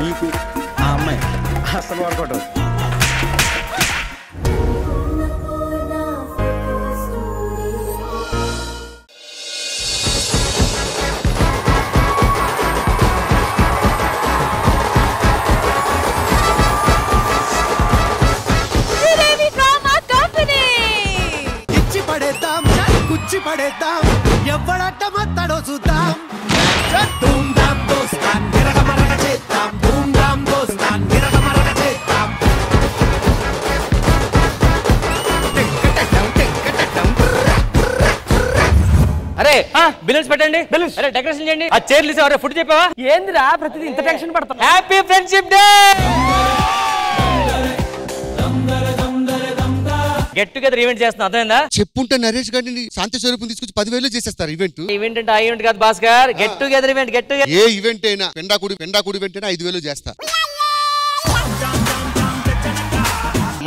నీకు ఆ అమ్మాయి. అసలు వర్కౌట్ ఇచ్చి పడేద్దాం కుచ్చి పడేద్దాం. ఎవడట్ట మత్తడో చూద్దాం. అరే బిల్లుస్ పెట్టండి. బిల్లుస్ అరే డెకరేషన్ చేయండి. ఆ చైర్లు ఇస్తే అరే ఫుడ్ చెప్పావా? ఏందిరా ప్రతిదీ ఇంత టెన్షన్ పడతాం happy friendship day get together event చేస్తున్నా అర్థమైందా? చెప్పుంటే నరేష్ గారిని శాంతి స్వరూపం తీసుకొచ్చి పదివేలు చేసేస్తారు ఈవెంట్ ఈవెంట్ అంటే ఆ ఈవెంట్ కాదు Bhaskar. Get together event get together ఏ ఈవెంట్ అయినా పెండాకుడి పెండాకుడి ఈవెంట్ అయినా ఐదు వేలు చేస్తా.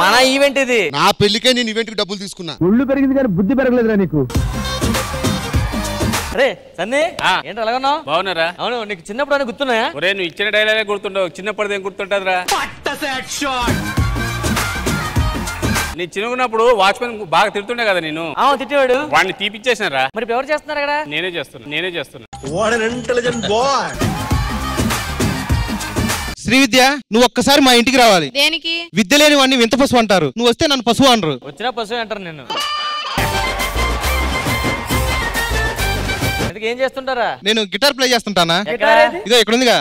మన ఈవెంట్ ఇది. నా పెళ్ళికే నేను ఈవెంట్కి డబ్బులు తీసుకున్నా. ఒళ్ళు పెరిగింది కానీ బుద్ధి పెరగలేదురా నీకు. అరే సన్నీ ఏంటి అలాగ ఉన్నావు? బాగున్నారా? అవును నీకు చిన్నప్పుడు అని గుర్తున్నాయా? ఒరే నువ్వు ఇచ్చిన డైలాగే గుర్తుండవు? చిన్నప్పటిది ఏం గుర్తుంటదిరా? నీ చిన్నగున్నప్పుడు వాచ్మెన్ బాగా తిడుతుండే కదా నేను అవును తిట్టేవాడు. వాడిని తీపిచ్చేసినారా? మరి ఎవరు చేస్తున్నారు అక్కడ? నేనే చేస్తున్నా నేనే చేస్తున్నా. శ్రీవిద్య నువ్వు ఒక్కసారి మా ఇంటికి రావాలి. దేనికి? విద్య లేని వాడిని వింత పశువు అంటారు. నువ్వు వస్తే నన్ను పశువు అనరు. వచ్చినా పశువు అంటారు నేను అందుకే ఏం చేస్తుంటారా? నేను గిటార్ ప్లే చేస్తుంటానా? ఎక్కడ? ఇదో ఇక్కడ ఉందిగా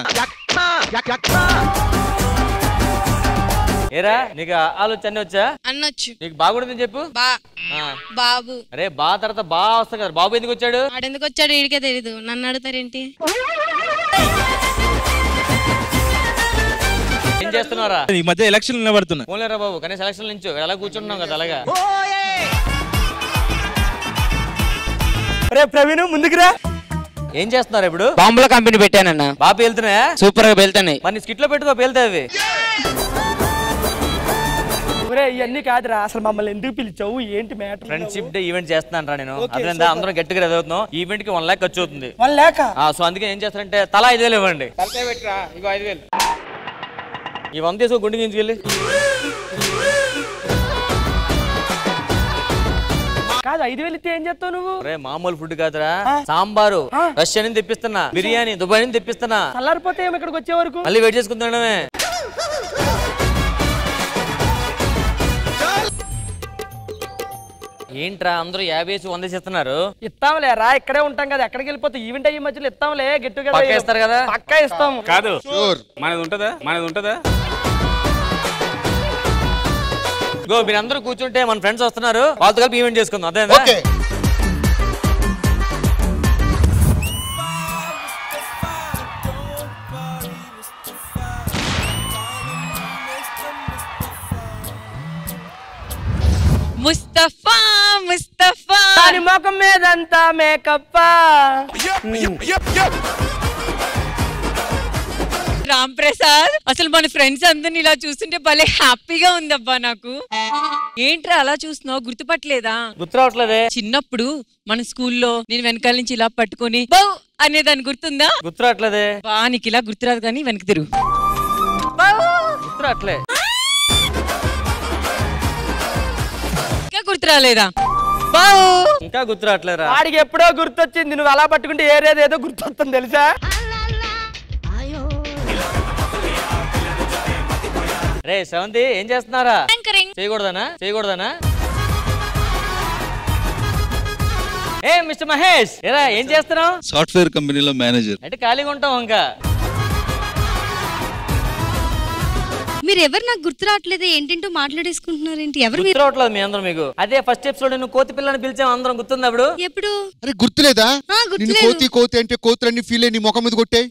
ఏరా నీకు ఆ ఆలోచన అన్ని వచ్చా? అన్నొచ్చు నీకు బాగుంటుంది చెప్పు. బా. ఆ. బాబు. అరే బా తర్వాత బా వస్తా కదా. బాబు ఎందుకు వచ్చాడు? ఆడెందుకు వచ్చాడు? వీడికే తెలీదు. నన్ను అడుగుతారేంటి? ఏం చేస్తున్నారా ఈ మధ్య ఎలక్షన్ నిలబడుతున్నా పోలేరా బాబు. కనీసం ఎలక్షన్ నుంచి ఎలా కూర్చుంటున్నాం కదా అలాగా. రే ప్రవీణ్ ముందుకురా ఏం చేస్తున్నారు ఇప్పుడు? బాంబుల కంపెనీ పెట్టానన్నా. బాబు వెళ్తున్నాయా? సూపర్గా వెళ్తున్నాయి మరి స్కిట్లో పెట్టుకో పేలుతాయి అవి. ఒరే ఇవన్నీ కాదురా. అసలు మమ్మల్ని ఎందుకు పిలిచావు? ఏంటి మ్యాటర్ ఫ్రెండ్షిప్ డే ఈవెంట్ చేస్తున్నాను రా నేను. అదేందా అందరం గట్టిగా ఎదుగుతున్నాం ఈవెంట్కి వన్ లాక్ ఖర్చు అవుతుంది. వాళ్ళు లేక ఆ, సో అందుకే ఏం చేస్తారంటే తలా ఐదు వేలు ఇవ్వండి. తలకాయ పెట్టరా? ఇగో ఐదు వేలు. ఈ వంద తీసుకో గుండె గించుకెళ్ళి కాదు ఐదు వేలు ఇస్తే ఏం చేస్తావు నువ్వు? ఒరే మామూలు ఫుడ్ కాదురా. సాంబారు రష్యా నుంచి తెప్పిస్తున్నా బిర్యానీ దుబాయ్ నుంచి తెప్పిస్తున్నా. చల్లారిపోతే ఏమి ఇక్కడికి వచ్చే వరకు? మళ్ళీ వెయిట్ చేసుకుంటున్నామే ఏంట్రా అందరూ యాభై వేసి వంద ఇస్తున్నారు ఇస్తాంలే రా ఇక్కడే ఉంటాం కదా. ఎక్కడికి వెళ్ళిపోతే ఈవెంట్ అయ్యే మధ్యలో ఇస్తాంలే గెట్ పక్కా ఇస్తారు కదా? పక్కా ఇస్తాం. కాదు. షూర్ మనది ఉంటదా? మనది ఉంటదా? గో మీరు అందరూ కూర్చుంటే మన ఫ్రెండ్స్ వస్తున్నారు. వాళ్ళతో కలిపి ఈవెంట్ చేసుకుందాం. అదే ఓకే. ముస్తఫా ముస్తఫా. ముఖం మీదంతా మేకప్ రామ్ ప్రసాద్ అసలు మన ఫ్రెండ్స్ అందరిని ఇలా చూస్తుంటే భలే హ్యాపీగా ఉందబ్బా నాకు. ఏంట్రా అలా చూస్తున్నావు? గుర్తుపట్టలేదా? గుర్తు రావట్లేదే చిన్నప్పుడు మన స్కూల్లో నేను వెనకాల నుంచి ఇలా పట్టుకొని బౌ అనేదాన్ని గుర్తుందా? గుర్తు రావట్లేదే బా నీకు ఇలా గుర్తురాదు కానీ వెనక్కి తిరుగు. గుర్తు రావట్లే ఇంకా గుర్తు రాలేదా బౌ! ఇంకా గుర్తు రావట్లేరా వాడికి ఎప్పుడో గుర్తొచ్చింది. నువ్వు అలా పట్టుకుంటే ఏరేది ఏదో గుర్తొస్తుంది తెలుసా? రే సెవంతి ఏం చేస్తున్నారా? యాంకరింగ్ చేయకూడదనా? చేయకూడదనా? ఏ మిస్టర్ మహేష్ ఏరా ఏం చేస్తున్నావు? సాఫ్ట్వేర్ కంపెనీలో మేనేజర్. అంటే ఖాళీగా ఉంటాం ఇంకా. మీరు ఎవరు నాకు గుర్తు రావట్లేదు? ఏంటంటూ మాట్లాడేసుకుంటున్నారు ఏంటి ఎవరు గుర్తు మీరు? రావట్లేదు మీ అందరం మీకు. అదే ఫస్ట్ ఎపిసోడ్ నువ్వు కోతి పిల్లని పిలిచాం అందరం గుర్తుంది అప్పుడు ఎప్పుడు? అరే గుర్తులేదా? ఆ, నిన్ను గుర్తులేదు. కోతి కోతి అంటే కోతులన్నీ ఫీల్ అయ్యి నీ ముఖం మీద కొట్టాయి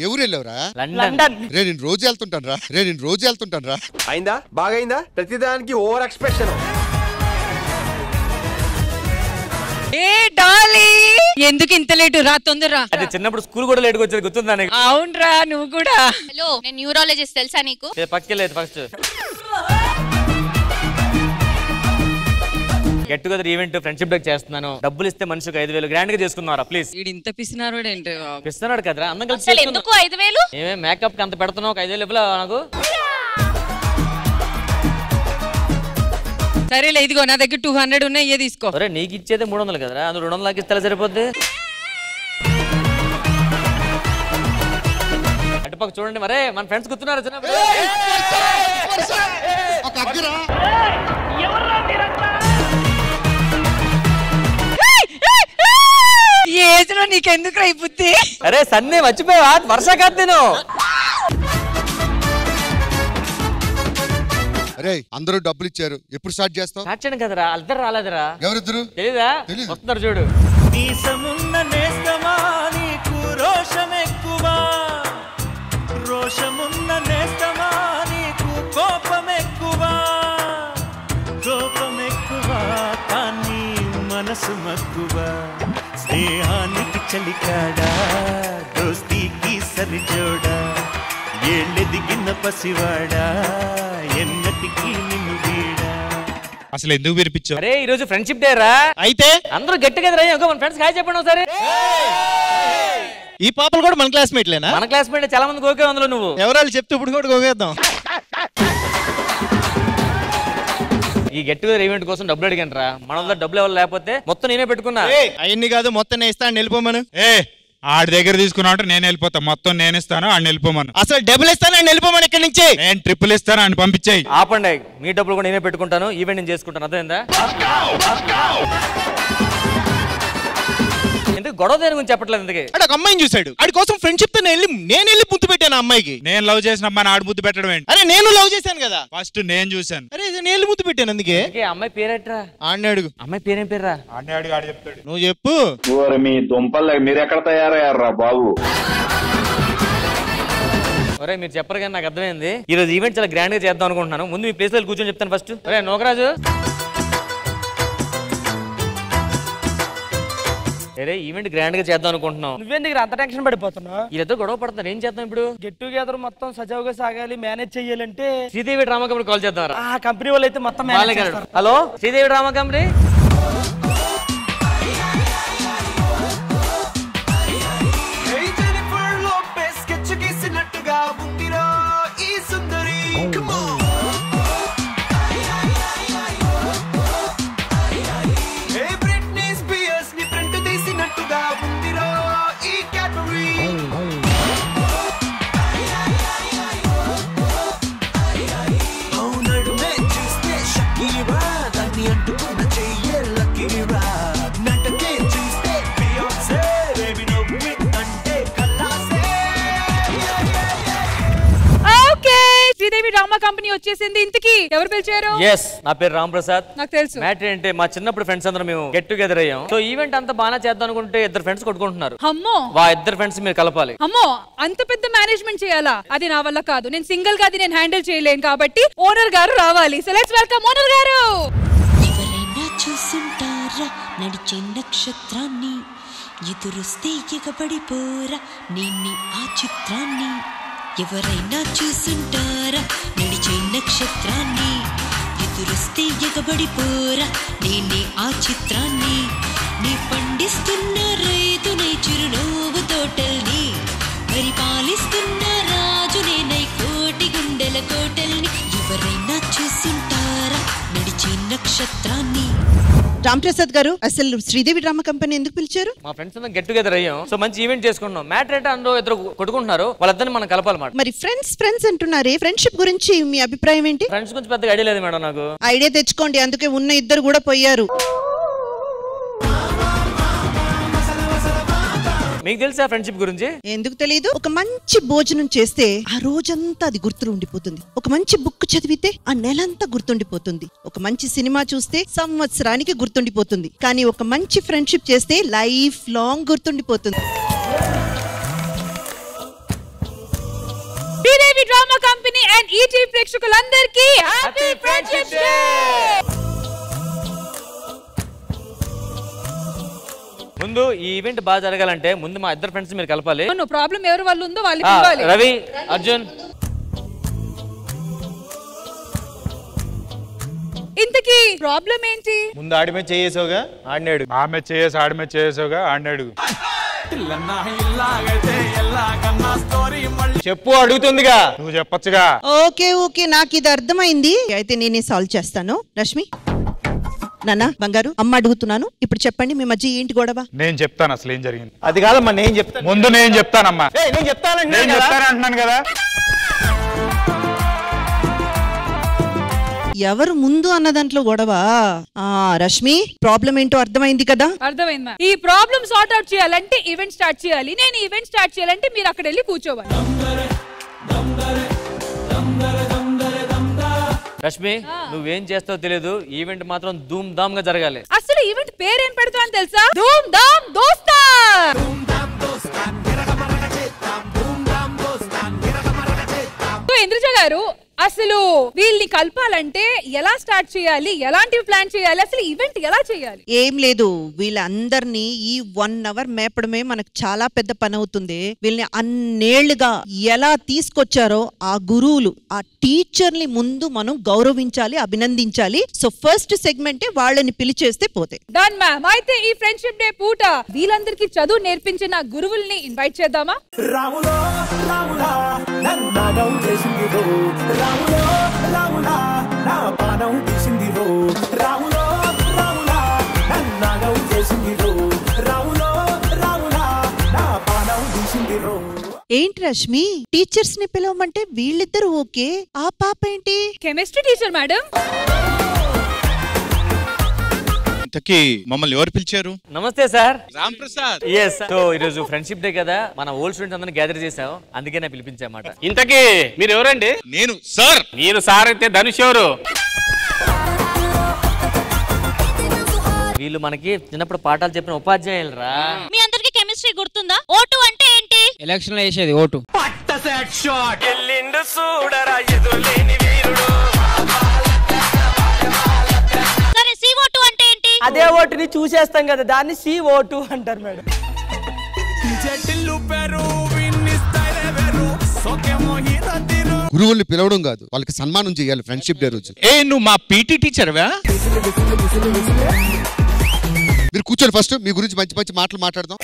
ఎవరు వెళ్ళావురా లండన్. రే నేను రోజు వెళ్తుంటాను రా రే నేను రోజు వెళ్తుంటాను రా అయిందా? బాగైందా? ప్రతిదానికి ఓవర్ ఎక్స్ప్రెషన్. ఏ డాలీ! ఎందుకు ఇంత లేటు రా తొందరరా. అది చిన్నప్పుడు స్కూల్ కూడా లేట్గా వచ్చేది గుర్తుందా నీకు? అవునరా నువ్వు కూడా. హలో నేను న్యూరాలజిస్ట్ తెలుసా నీకు? ఏ, పక్కకి లేదు first. Get together event friendship day చేస్తున్నాను. డబ్బులు ఇస్తే మనిషికి ఐదు వేలు. గ్రాండ్గా చేసుకున్నారా ప్లీజ్. వీడు ఇంత పిసినారు ఏంటి ఇస్తున్నాడు కదరా అందరం కలిసి అసలు చేసుకుందాం. ఎందుకు ఐదు వేలు? ఏమే మేకప్కి అంత పెడుతున్నావు ఒక ఐదు వేలు ఇవ్వలేవా నాకు? సరేలే ఇదిగో నా దగ్గర టూ హండ్రెడ్ ఉన్నాయి ఇయ్యే తీసుకో. ఒరే నీకు ఇచ్చేదే మూడు వందలు కదరా అందులో రెండు వందలకి ఇస్తే సరిపోద్ది? అటుపక్క చూడండి మరే మన ఫ్రెండ్స్ గుర్తున్నారు చిన్నప్పుడు? ఒక అగ్గిరా? ఈ ఏజ్లో నీకెందుకు రైపుద్ది అరే సన్నే మర్చిపోయావా? వర్షా కాదు నేను అరే అందరూ డబ్బులు ఇచ్చారు. ఎప్పుడు స్టార్ట్ చేస్తావు? స్టార్ట్ చేయడం కదరా ఇద్దరు రాలేదురా. ఎవరిద్దరు? తెలీదా? తెలీదు. వస్తున్నారు చూడు. నీసమున్న నేస్తమా నీకు రోషం ఎక్కువ రోషమున్న నేస్తమా చలికాడా దోస్తీకి సరిజోడా ఏళ్ళెదిగిన పసివాడా? ఎన్నటికీ నిన్ను వీడా? అసలు ఎందుకు వినిపించావు అరే ఈ రోజు ఫ్రెండ్షిప్ డే రా. అయితే? అందరూ గట్టి కదా రా మన ఫ్రెండ్స్ హాయ్ చెప్పండి ఒకసారి. ఈ పాపలు కూడా మన క్లాస్మేట్లేనా మన క్లాస్మేట్ చాలా మంది ఓకే అందులో నువ్వు. ఎవరాలు చెప్తే ఇప్పుడు కూడా గోగేద్దాం ఈ గెట్ టుగెదర్ ఈవెంట్ కోసం డబ్బులు అడిగాను రా మన డబ్బులు ఎవరు లేకపోతే మొత్తం నేనే పెట్టుకున్నా. అవన్నీ కాదు మొత్తం నేను ఇస్తాను వెళ్ళిపోమను. ఏ ఆడి దగ్గర తీసుకున్నా అంటే నేను వెళ్ళిపోతా. మొత్తం నేను ఇస్తాను ఆడిని వెళ్ళిపోమను. అసలు డబ్బులు ఇస్తాను ఆయన వెళ్ళిపోమను ఇక్కడి నుంచి. నేను ట్రిపుల్ ఇస్తాను అని పంపించేయి. ఆపండి మీ డబ్బులు కూడా నేనే పెట్టుకుంటాను ఈవెంట్ నేను చేసుకుంటాను. అర్థమైందా? ఎందుకు గొడవ దేని గురించి చెప్పట్లేదు ఎందుకు ఆడు ఒక అమ్మాయిని చూశాడు. ఆడి కోసం ఫ్రెండ్షిప్తో నేను వెళ్ళి నేను వెళ్ళి ముద్దు పెట్టాను ఆ అమ్మాయికి. నేను లవ్ చేసిన అమ్మాయిని ఆడు ముద్దు పెట్టడం ఏంటి? అరే నేను లవ్ చేశాను కదా. ఫస్ట్ నేను చూశాను. అరే నేను వెళ్ళి ముద్దు పెట్టాను అందుకే. అందుకే అమ్మాయి పేరేట్రా? ఆడిని అడుగు. అమ్మాయి పేరేం పేర్రా? ఆడిని అడిగి ఆడు చెప్తాడు. నువ్వు చెప్పు. మీ దుంపలు మీరు ఎక్కడ తయారయ్యారా బాబు? ఒరే మీరు చెప్పరు కానీ నాకు అర్థమైంది. ఈ రోజు ఈవెంట్ చాలా గ్రాండ్గా చేద్దాం అనుకుంటున్నాను. ముందు మీ ప్లేస్లో కూర్చొని చెప్తాను ఫస్ట్ ఒరే నోకరాజు. అరే ఈవెంట్ గ్రాండ్గా చేద్దాం అనుకుంటున్నాం నువ్వెందుకు అంత టెన్షన్ పడిపోతున్నావు? వీళ్ళతో గొడవ పడుతున్నారు. ఏం చేద్దాం ఇప్పుడు? గెట్ టుగెదర్ మొత్తం సజావుగా సాగాలి మేనేజ్ చెయ్యాలంటే శ్రీదేవి డ్రామా కంపెనీ కాల్ చేద్దాం ఆ కంపెనీ వాళ్ళు అయితే మొత్తం హలో? శ్రీదేవి డ్రామా కంపెనీ వచ్చేసింది ఇంతకి? ఎవరు పిలిచారు? ఎస్ నా పేరు రామ్ ప్రసాద్. నాకు తెలుసు. మ్యాటర్ ఏంటంటే మా చిన్నప్పుడు ఫ్రెండ్స్ అందరం మేము గెట్ టుగెదర్ అయ్యాం. సో ఈవెంట్ అంతా బాగా చేద్దాం అనుకుంటే ఇద్దరు ఫ్రెండ్స్ కొట్టుకుంటున్నారు. అమ్మో! వా ఇద్దరు ఫ్రెండ్స్ మీరు కలపాలి. అమ్మో! అంత పెద్ద మేనేజ్మెంట్ చేయాలా? అది నా వల్ల కాదు. నేను సింగిల్గా అది నేను హ్యాండిల్ చేయలేను కాబట్టి ఓనర్ గారు రావాలి. సో లెట్స్ వెల్కమ్ ఓనర్ గారు. ఎవరైనా చూసుంటారా? నడిచే నక్షత్రాన్ని. ఎదురొస్తే ఎగబడిపోరా నిన్ని ఆ చిత్రాన్ని. ఎవరైనా చూసుంటారా? నడిచే నక్షత్రాన్ని ఎదురొస్తే ఎగబడిపోరా నేనే ఆ చిత్రాన్ని. నీ పండిస్తున్న రైతునై చిరునవ్వు తోటల్ని పరిపాలిస్తున్న రాజునే నై కోటి గుండెల కోటల్ని ఎవరైనా చూసుంటారా నడిచే నక్షత్రాన్ని? రాంప్రసాద్ గారు అసలు శ్రీదేవి డ్రామా కంపెనీ ఎందుకు పిలిచారు? మా ఫ్రెండ్స్ అందరం గెట్ టుగెదర్ అయ్యాం. సో మంచి ఈవెంట్ చేసుకుంటున్నాం మ్యాటర్ అంటే అందరూ ఇద్దరు కొట్టుకుంటున్నారు. వాళ్ళిద్దరిని మనం కలపాలన్నమాట. మరి ఫ్రెండ్స్ ఫ్రెండ్స్ అంటున్నారే. ఫ్రెండ్షిప్ గురించి మీ అభిప్రాయం ఏంటి? ఫ్రెండ్స్ గురించి పెద్దగా ఐడియా లేదు మేడం నాకు. ఐడియా తెచ్చుకోండి. అందుకే ఉన్న ఇద్దరు కూడా పోయారు. మీకు తెలుసా ఫ్రెండ్షిప్ గురించి? ఎందుకు తెలియదు ఒక మంచి భోజనం చేస్తే ఆ రోజంతా అది గుర్తులు ఉండిపోతుంది. ఒక మంచి బుక్ చదివితే ఆ నెలంతా గుర్తుండిపోతుంది. ఒక మంచి సినిమా చూస్తే సంవత్సరానికి గుర్తుండిపోతుంది. కానీ ఒక మంచి ఫ్రెండ్షిప్ చేస్తే లైఫ్ లాంగ్ గుర్తుండిపోతుంది. డ్రామా కంపెనీ అండ్ ఈటీ ప్రేక్షకులందరికీ హ్యాపీ ఫ్రెండ్షిప్ డే ముందు ఈ ఈవెంట్ బాగా జరగాలంటే ముందు మా ఇద్దరు ఫ్రెండ్స్ మీరు కలపాలి. ప్రాబ్లం ఎవరు వాళ్ళు ఉందో వాళ్ళు ఆ, పిలవాలి ఇంతకీ ప్రాబ్లం ఏంటి? ముందు ఆడి మీద చేసావుగా ఆడినాడు. ఆమె చేసి ఆడమే చేసావుగా ఆడినాడు. చెప్పు అడుగుతుందిగా. నువ్వు చెప్పొచ్చుగా. ఓకే ఓకే నాకు ఇది అర్థమైంది. అయితే నేనే సాల్వ్ చేస్తాను. రష్మి? నాన్న బంగారు అమ్మ అడుగుతున్నాను. ఇప్పుడు చెప్పండి మీ మధ్య ఏంటి గొడవ? నేను చెప్తాను అసలు ఏం జరిగింది. అది కాదమ్మా నేను చెప్తాను ముందు నేను చెప్తానమ్మా. ఏయ్, నేను చెప్తానండి నేను చెప్తాను అంటున్నాను కదా. ఎవరు ముందు అన్న దాంట్లో గొడవ? ఆ రష్మి ప్రాబ్లం ఏంటో అర్థమైంది కదా? అర్థమైంది? ఈ ప్రాబ్లమ్ సార్ట్ అవుట్ చేయాలంటే ఈవెంట్ స్టార్ట్ చేయాలి. నేను ఈవెంట్ స్టార్ట్ చేయాలంటే మీరు అక్కడ వెళ్ళి కూర్చోవాలి రష్మి నువ్వేం చేస్తావో తెలియదు ఈవెంట్ మాత్రం ధూమ్ ధామ్గా జరగాలి. అసలు ఈవెంట్ పేరు ఏం పెడతాను తెలుసా ధూమ్ ధామ్ దోస్తార్ సో ఇంద్రజ గారు అసలు వీళ్ళని కలపాలంటే ఎలా స్టార్ట్ చేయాలి? ఎలాంటివి ప్లాన్ చేయాలి? అసలు ఈవెంట్ ఎలా చేయాలి? ఏం లేదు. వీళ్ళందరినీ ఈ వన్ అవర్ మేపడమే మనకు చాలా పెద్ద పని అవుతుంది. వీళ్ళని అన్నేళ్ళుగా ఎలా తీసుకొచ్చారో ఆ గురువులు ఆ టీచర్ని ముందు మనం గౌరవించాలి అభినందించాలి. సో ఫస్ట్ సెగ్మెంటే వాళ్ళని పిలిచేస్తే పోతే. డన్ మ్యామ్ అయితే ఈ ఫ్రెండ్షిప్ డే పూట వీళ్ళందరికీ చదువు నేర్పించిన గురువుల్ని ఇన్వైట్ చేద్దామా? రాములో రాములా రాములో రాములా నా రాములో రాములా రాములో రాములా నా ఏంటి రష్మి? టీచర్స్ని పిలవమంటే వీళ్ళిద్దరు ఓకే. ఆ పాప ఏంటి? Chemistry teacher madam. ఇంతకీ మమ్మల్ని ఎవరు పిలిచారు? నమస్తే సార్. రామ్ ప్రసాద్ సో ఈరోజు ఫ్రెండ్షిప్ డే కదా. మన ఓల్డ్ స్టూడెంట్స్ అందరిని గ్యాదర్ చేసాం అందుకే నేను పిలిపించామాట ఇంతకీ మీరు ఎవరండి? నేను సార్ మీరు సార్ అయితే ధనుష్ ఎవరు? వీళ్ళు మనకి చిన్నప్పుడు పాఠాలు చెప్పిన ఉపాధ్యాయులు రా మీ అందరికి కెమిస్ట్రీ గుర్తుందా? ఓటు అంటే ఏంటి? ఎలక్షన్లో వేసేది ఓటు. ఎల్లిండు చూడరా ఎదురులేని వీరుడు. అదే ఓటుని చూసేస్తాం కదా దాన్ని సి ఓటు అంటారు మేడం. గురువుల్ని పిలవడం కాదు వాళ్ళకి సన్మానం చేయాలి ఫ్రెండ్షిప్ డే రోజు. ఏ నువ్వు మా పీటీ టీచర్వా? మీరు కూర్చోండి ఫస్ట్ మీ గురించి మంచి మంచి మాటలు మాట్లాడదాం.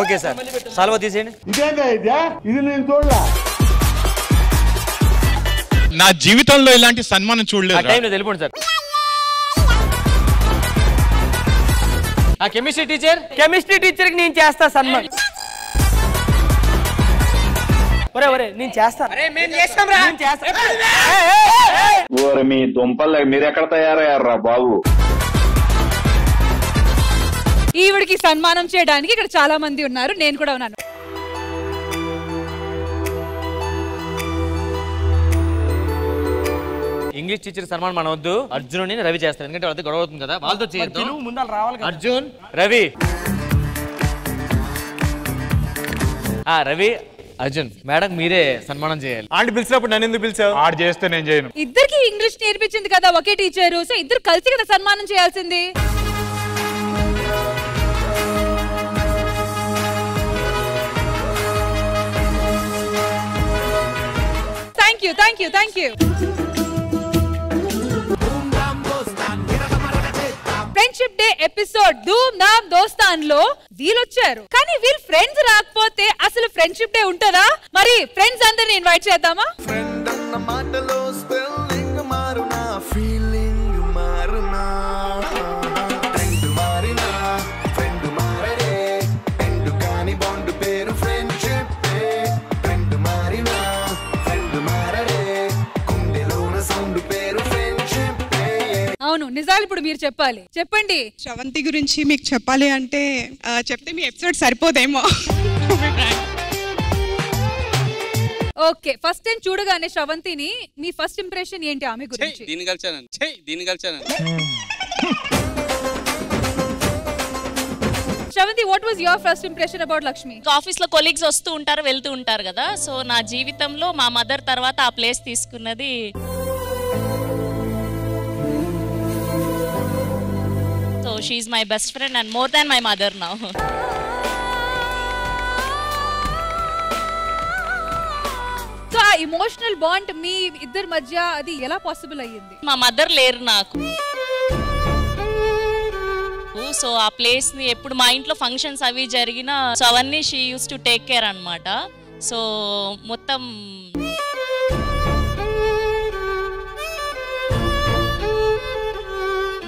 Okay sir. సాల్వ తీసేయండి. నా జీవితంలో ఇలాంటి సన్మానం ఆ చూడలేదు టైంలో వెళ్ళిపోండి సార్. ఆ కెమిస్ట్రీ టీచర్? కెమిస్ట్రీ టీచర్కి నేను చేస్తా సన్మాన్. ఒరే ఒరే నేను చేస్తా. నేను చేస్తా. ఓరి మీ దుంపలు మీరు ఎక్కడ తయారయ్యారా బాబు? ఈవిడికి సన్మానం చేయడానికి ఇక్కడ చాలా మంది ఉన్నారు. నేను కూడా ఉన్నాను. ఇంగ్లీష్ టీచర్ సన్మానం మనం వద్దు. అర్జునుని రవి చేస్తారు ఎందుకంటే వాళ్ళతో గొడవ అవుతుంది కదా. వాళ్ళతో ముందు రావాలి కదా. అర్జున్ రవి. ఆ రవి అర్జున్ మేడం మీరే సన్మానం చేయాలి. ఆంటీ పిలిచినప్పుడు నన్ను ఎందుకు పిలిచావు? ఆడు చేస్తే నేను చేయను. ఇద్దరికి ఇంగ్లీష్ నేర్పించింది కదా ఒకే టీచరు. సో ఇద్దరు కలిసి కదా సన్మానం చేయాల్సింది. Thank you thank you thank you friendship day episode Dhoom Dhaam దోస్తాన్లో వీళ్ళొచ్చారు కానీ వీళ్ళు ఫ్రెండ్స్ రాకపోతే అసలు ఫ్రెండ్షిప్ డే ఉంటుందా? మరి ఫ్రెండ్స్ అందరిని ఇన్వైట్ చేద్దామా? ఫ్రెండ్ అన్న మాటలో స్పెల్లింగ్ అవును నిజాలు ఇప్పుడు మీరు చెప్పాలి. చెప్పండి. శ్రవంతి గురించి మీకు చెప్పాలి అంటే ఆ, చెప్తే మీ ఎపిసోడ్ సరిపోదేమో. ఓకే ఫస్ట్ టైం చూడగానే శ్రవంతిని మీ ఫస్ట్ ఇంప్రెషన్ ఏంటి ఆమె గురించి? దీన్ని కలిచాను దీన్ని కలిచాను Sravanthi what was your first impression about Lakshmi? ఆఫీస్లో కొలీగ్స్ వస్తూ ఉంటారు వెళ్తూ ఉంటారు కదా. సో నా జీవితంలో మా మదర్ తర్వాత ఆ ప్లేస్ తీసుకున్నది she my best friend and more than my mother now so uh emotional bond మీ ఇద్దరి మధ్య అది ఎలా పాసిబుల్ అయ్యింది? మా మదర్ లేరు నాకు. సో ఆ ప్లేస్ని ఎప్పుడు మా ఇంట్లో ఫంక్షన్స్ అవి జరిగినా సో అవన్నీ she uses to take care అన్నమాట. సో మొత్తం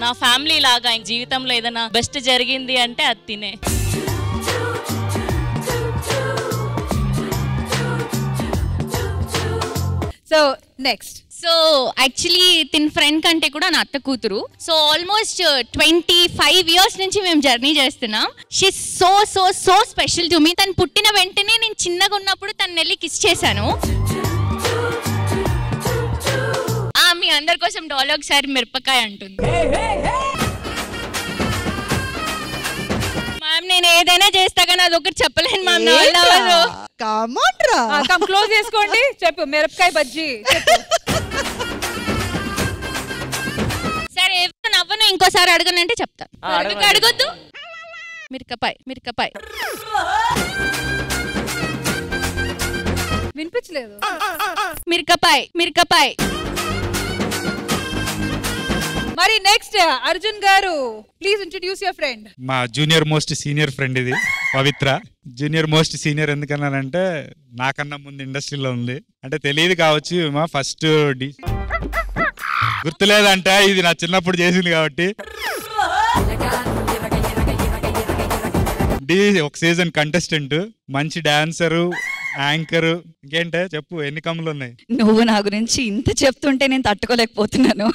నా ఫ్యామిలీ లాగా జీవితంలో ఏదైనా బెస్ట్ జరిగింది అంటే అది తినే. So next so actually thin friend కంటే కూడా నా అత్త కూతురు. So almost twenty five years నుంచి మేము జర్నీ చేస్తున్నాం. She so so so special to me తను పుట్టిన వెంటనే నేను చిన్నగా ఉన్నప్పుడు తను వెళ్ళి కిస్ చేశాను. మీ అందరి కోసం డాల్ ఒకసారి మిరపకాయ అంటుంది. మ్యామ్ నేను ఏదైనా చేస్తా కానీ అది ఒకటి చెప్పలేను మ్యామ్ నా వల్ల అవ్వదు. కమ్ క్లోజ్ చేసుకోండి. చెప్పు మిరపకాయ బజ్జీ. చెప్పు. సరే ఎవరు నవ్వను ఇంకోసారి అడగనంటే చెప్తా. ఆ, అడగను. ఇంకా అడగొద్దు? మిరకపాయ్ మిరకపాయ్ వినిపించలేదు. మిరకపాయ్ మిరకపాయ్ మరి నెక్స్ట్ అర్జున్ గారు ప్లీజ్ ఇంట్రడ్యూస్ యువర్ ఫ్రెండ్ మా జూనియర్ మోస్ట్ సీనియర్ ఫ్రెండ్ ఇది పవిత్ర. జూనియర్ మోస్ట్ సీనియర్ ఎందుకన్నానంటే నాకన్నా ముందు ఇండస్ట్రీలో ఉంది. అంటే తెలియదు కావచ్చు మా ఫస్ట్ డి గుర్తులేదంట ఇది నా చిన్నప్పుడు చేసింది కాబట్టి. డి ఒక సీజన్ కంటెస్టెంట్ మంచి డాన్సరు యాంకర్ ఇంకేంటే చెప్పు ఎన్ని కమ్ములు ఉన్నాయి? నువ్వు నా గురించి ఇంత చెప్తుంటే నేను తట్టుకోలేకపోతున్నాను.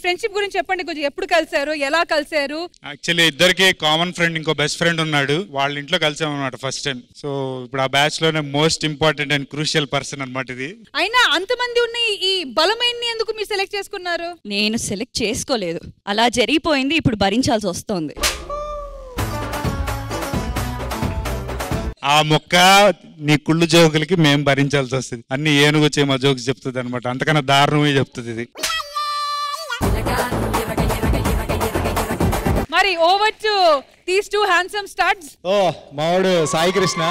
ఫ్రెండ్షిప్ గురించి చెప్పండి కొంచెం ఎప్పుడు కలిసారు ఎలా కలిసారు యాక్చువల్లీ ఇద్దరికి కామన్ ఫ్రెండ్ ఇంకో బెస్ట్ ఫ్రెండ్ ఉన్నాడు. వాళ్ళ ఇంట్లో కలిసాం అనమాట ఫస్ట్ టైం సో ఇప్పుడు ఆ బ్యాచ్లోనే most important and crucial person అనమాట ఇది. అయినా అంతమంది ఉన్న ఈ- ఈ బలమైన ఎందుకు మీరు సెలెక్ట్ చేసుకున్నారు? నేను సెలెక్ట్ చేసుకోలేదు. అలా జరిగిపోయింది ఇప్పుడు భరించాల్సి వస్తోంది. ఆ మొక్క నీ కుళ్ళు జోకులకి మేము భరించాల్సి వస్తుంది. అన్ని ఏనుగు మా జోక్స్ చెప్తుంది అనమాట అంతకన్నా దారుణమే చెప్తుంది ఇది. మరి over to these two handsome stars ఓ మావాడు సాయి కృష్ణ.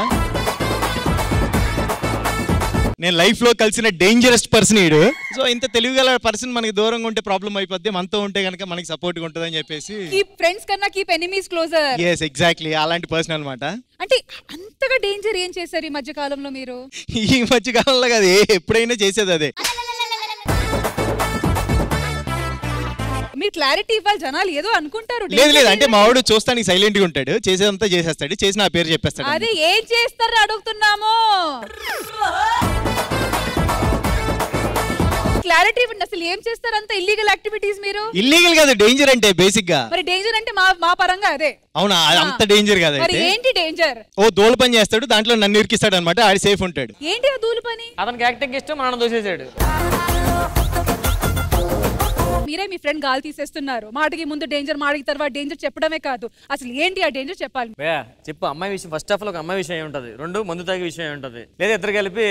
నేను లైఫ్లో కలిసిన డేంజరస్ పర్సన్ ఈడు. సో ఇంత తెలివిగల పర్సన్ మనకి దూరంగా ఉంటే ప్రాబ్లం అయిపోద్ది మనతో ఉంటే కనుక మనకి సపోర్ట్ ఉంటుంది అని చెప్పేసి. కీప్ ఫ్రెండ్స్ కన్నా keep enemies closer yes exactly అలాంటి పర్సన్ అనమాట అంటే అంతగా డేంజర్ ఏం చేశారు ఈ మధ్య కాలంలో మీరు? ఈ మధ్య కాలంలో కాదు ఏ ఎప్పుడైనా చేసేది అదే. మీరు క్లారిటీ ఇవ్వాలి జనాలు ఏదో అనుకుంటారు. లేదు లేదు అంటే. మావాడు చూస్తానికి సైలెంట్గా ఉంటాడు. చేసేదంతా చేసేస్తాడు. చేసి నా పేరు చెప్పేస్తాడు అదే ఏం చేస్తారు అడుగుతున్నాము. క్లారిటీ ఇవ్వండి అసలు ఏం చేస్తారు అంత ఇల్లీగల్ యాక్టివిటీస్ మీరు? ఇల్లీగల్ కాదు డేంజర్ అంటే బేసిక్గా. మరి డేంజర్ అంటే మా మా పరంగా అదే. అవునా అది అంత డేంజర్ కాదు మరి ఏంటి డేంజర్ ఓ దోల పని చేస్తాడు దాంట్లో నన్ను ఇరికిస్తాడు అనమాట ఆడి సేఫ్ ఉంటాడు. ఏంటి ఆ దూలు పని? అతనికి యాక్టింగ్ ఇష్టం మనం దోసేసాడు. మీరే మీ ఫ్రెండ్ గాలి తీసేస్తున్నారు. మాటకి ముందు డేంజర్ మాటకి తర్వాత డేంజర్ చెప్పడమే కాదు. అసలు ఏంటి ఆ డేంజర్ చెప్పాలి? చెప్పు అమ్మాయి విషయం ఫస్ట్ ఆఫ్ ఆల్ ఒక అమ్మాయి విషయం ఉంటది. రెండు మందు తాగే విషయం ఉంటది. లేదా ఇద్దరు కలిపి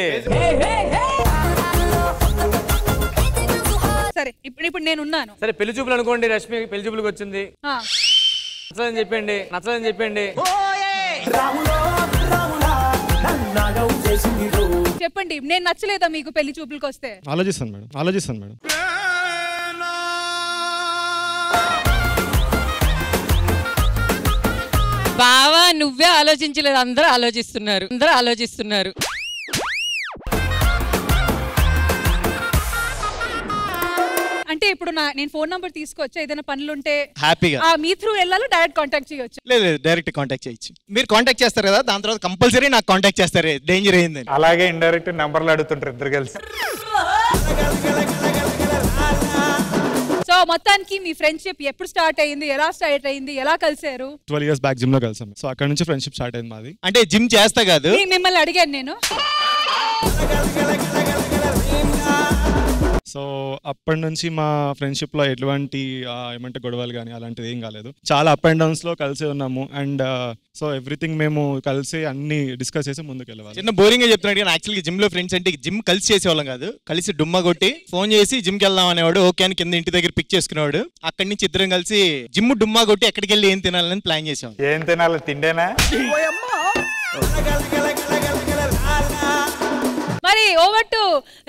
సరే ఇప్పుడు ఇప్పుడు నేను ఉన్నాను. సరే పెళ్ళి చూపులు అనుకోండి రష్మి పెళ్ళి చూపులకు వచ్చింది. ఆ, నచ్చదని చెప్పండి నచ్చదని చెప్పండి. చెప్పండి నేను నచ్చలేదా మీకు పెళ్ళి చూపులకు వస్తే ఆలోచిస్తాను మేడం ఆలోచిస్తాను మేడం. బావా నువ్వే ఆలోచించలేదు. అందరూ ఆలోచిస్తున్నారు. అందరూ ఆలోచిస్తున్నారు. అంటే ఇప్పుడు నా నేను ఫోన్ నంబర్ తీసుకొచ్చా? ఏదైనా పనులుంటే హ్యాపీగా. ఆ మీ త్రూ వెళ్ళాలో డైరెక్ట్ కాంటాక్ట్ చేయొచ్చు. లేదు లేదు డైరెక్ట్ కాంటాక్ట్ చేయొచ్చు. మీరు కాంటాక్ట్ చేస్తారు కదా దాని తర్వాత కంపల్సరీ నాకు కాంటాక్ట్ చేస్తారు. డేంజర్ అయిందని అలాగే ఇండైరెక్ట్ నెంబర్లు అడుగుతుంటారు ఇద్దరు కలిసి. మొత్తానికి మీ ఫ్రెండ్షిప్ ఎప్పుడు స్టార్ట్ అయింది? ఎలా స్టార్ట్ అయింది? ఎలా కలిసారు ట్వెల్వ్ ఇయర్స్ బ్యాక్ జిమ్లో కలిసాం. సో అక్కడ నుంచి ఫ్రెండ్షిప్ స్టార్ట్ అయింది మాది. అంటే జిమ్ చేస్తా కాదు. మీ- మిమ్మల్ని అడిగాను నేను. సో అప్పటి నుంచి మా ఫ్రెండ్షిప్లో ఎటువంటి ఆ, ఏమంటే గొడవలు కానీ అలాంటిది ఏం కాలేదు. చాలా అప్ అండ్ డౌన్స్లో కలిసి ఉన్నాము. అండ్ సో ఎవ్రీథింగ్ మేము కలిసి అన్ని డిస్కస్ చేసి ముందుకు వెళ్ళవాలి చిన్న బోరింగ్గా చెప్తున్నాడు కానీ యాక్చువల్గా జిమ్లో ఫ్రెండ్స్ అంటే జిమ్ కలిసి చేసేవాళ్ళం కాదు. కలిసి డుమ్మ కొట్టి ఫోన్ చేసి జిమ్కి వెళ్దాం అనేవాడు ఓకే అని కింద ఇంటి దగ్గర పిక్ చేసుకునేవాడు. అక్కడి నుంచి ఇద్దరం కలిసి జిమ్ డుమ్మా కొట్టి ఎక్కడికి వెళ్ళి ఏం తినాలని ప్లాన్ చేసాం ఏం తినాలి? తిండేనా? మరి ఓవర్ టు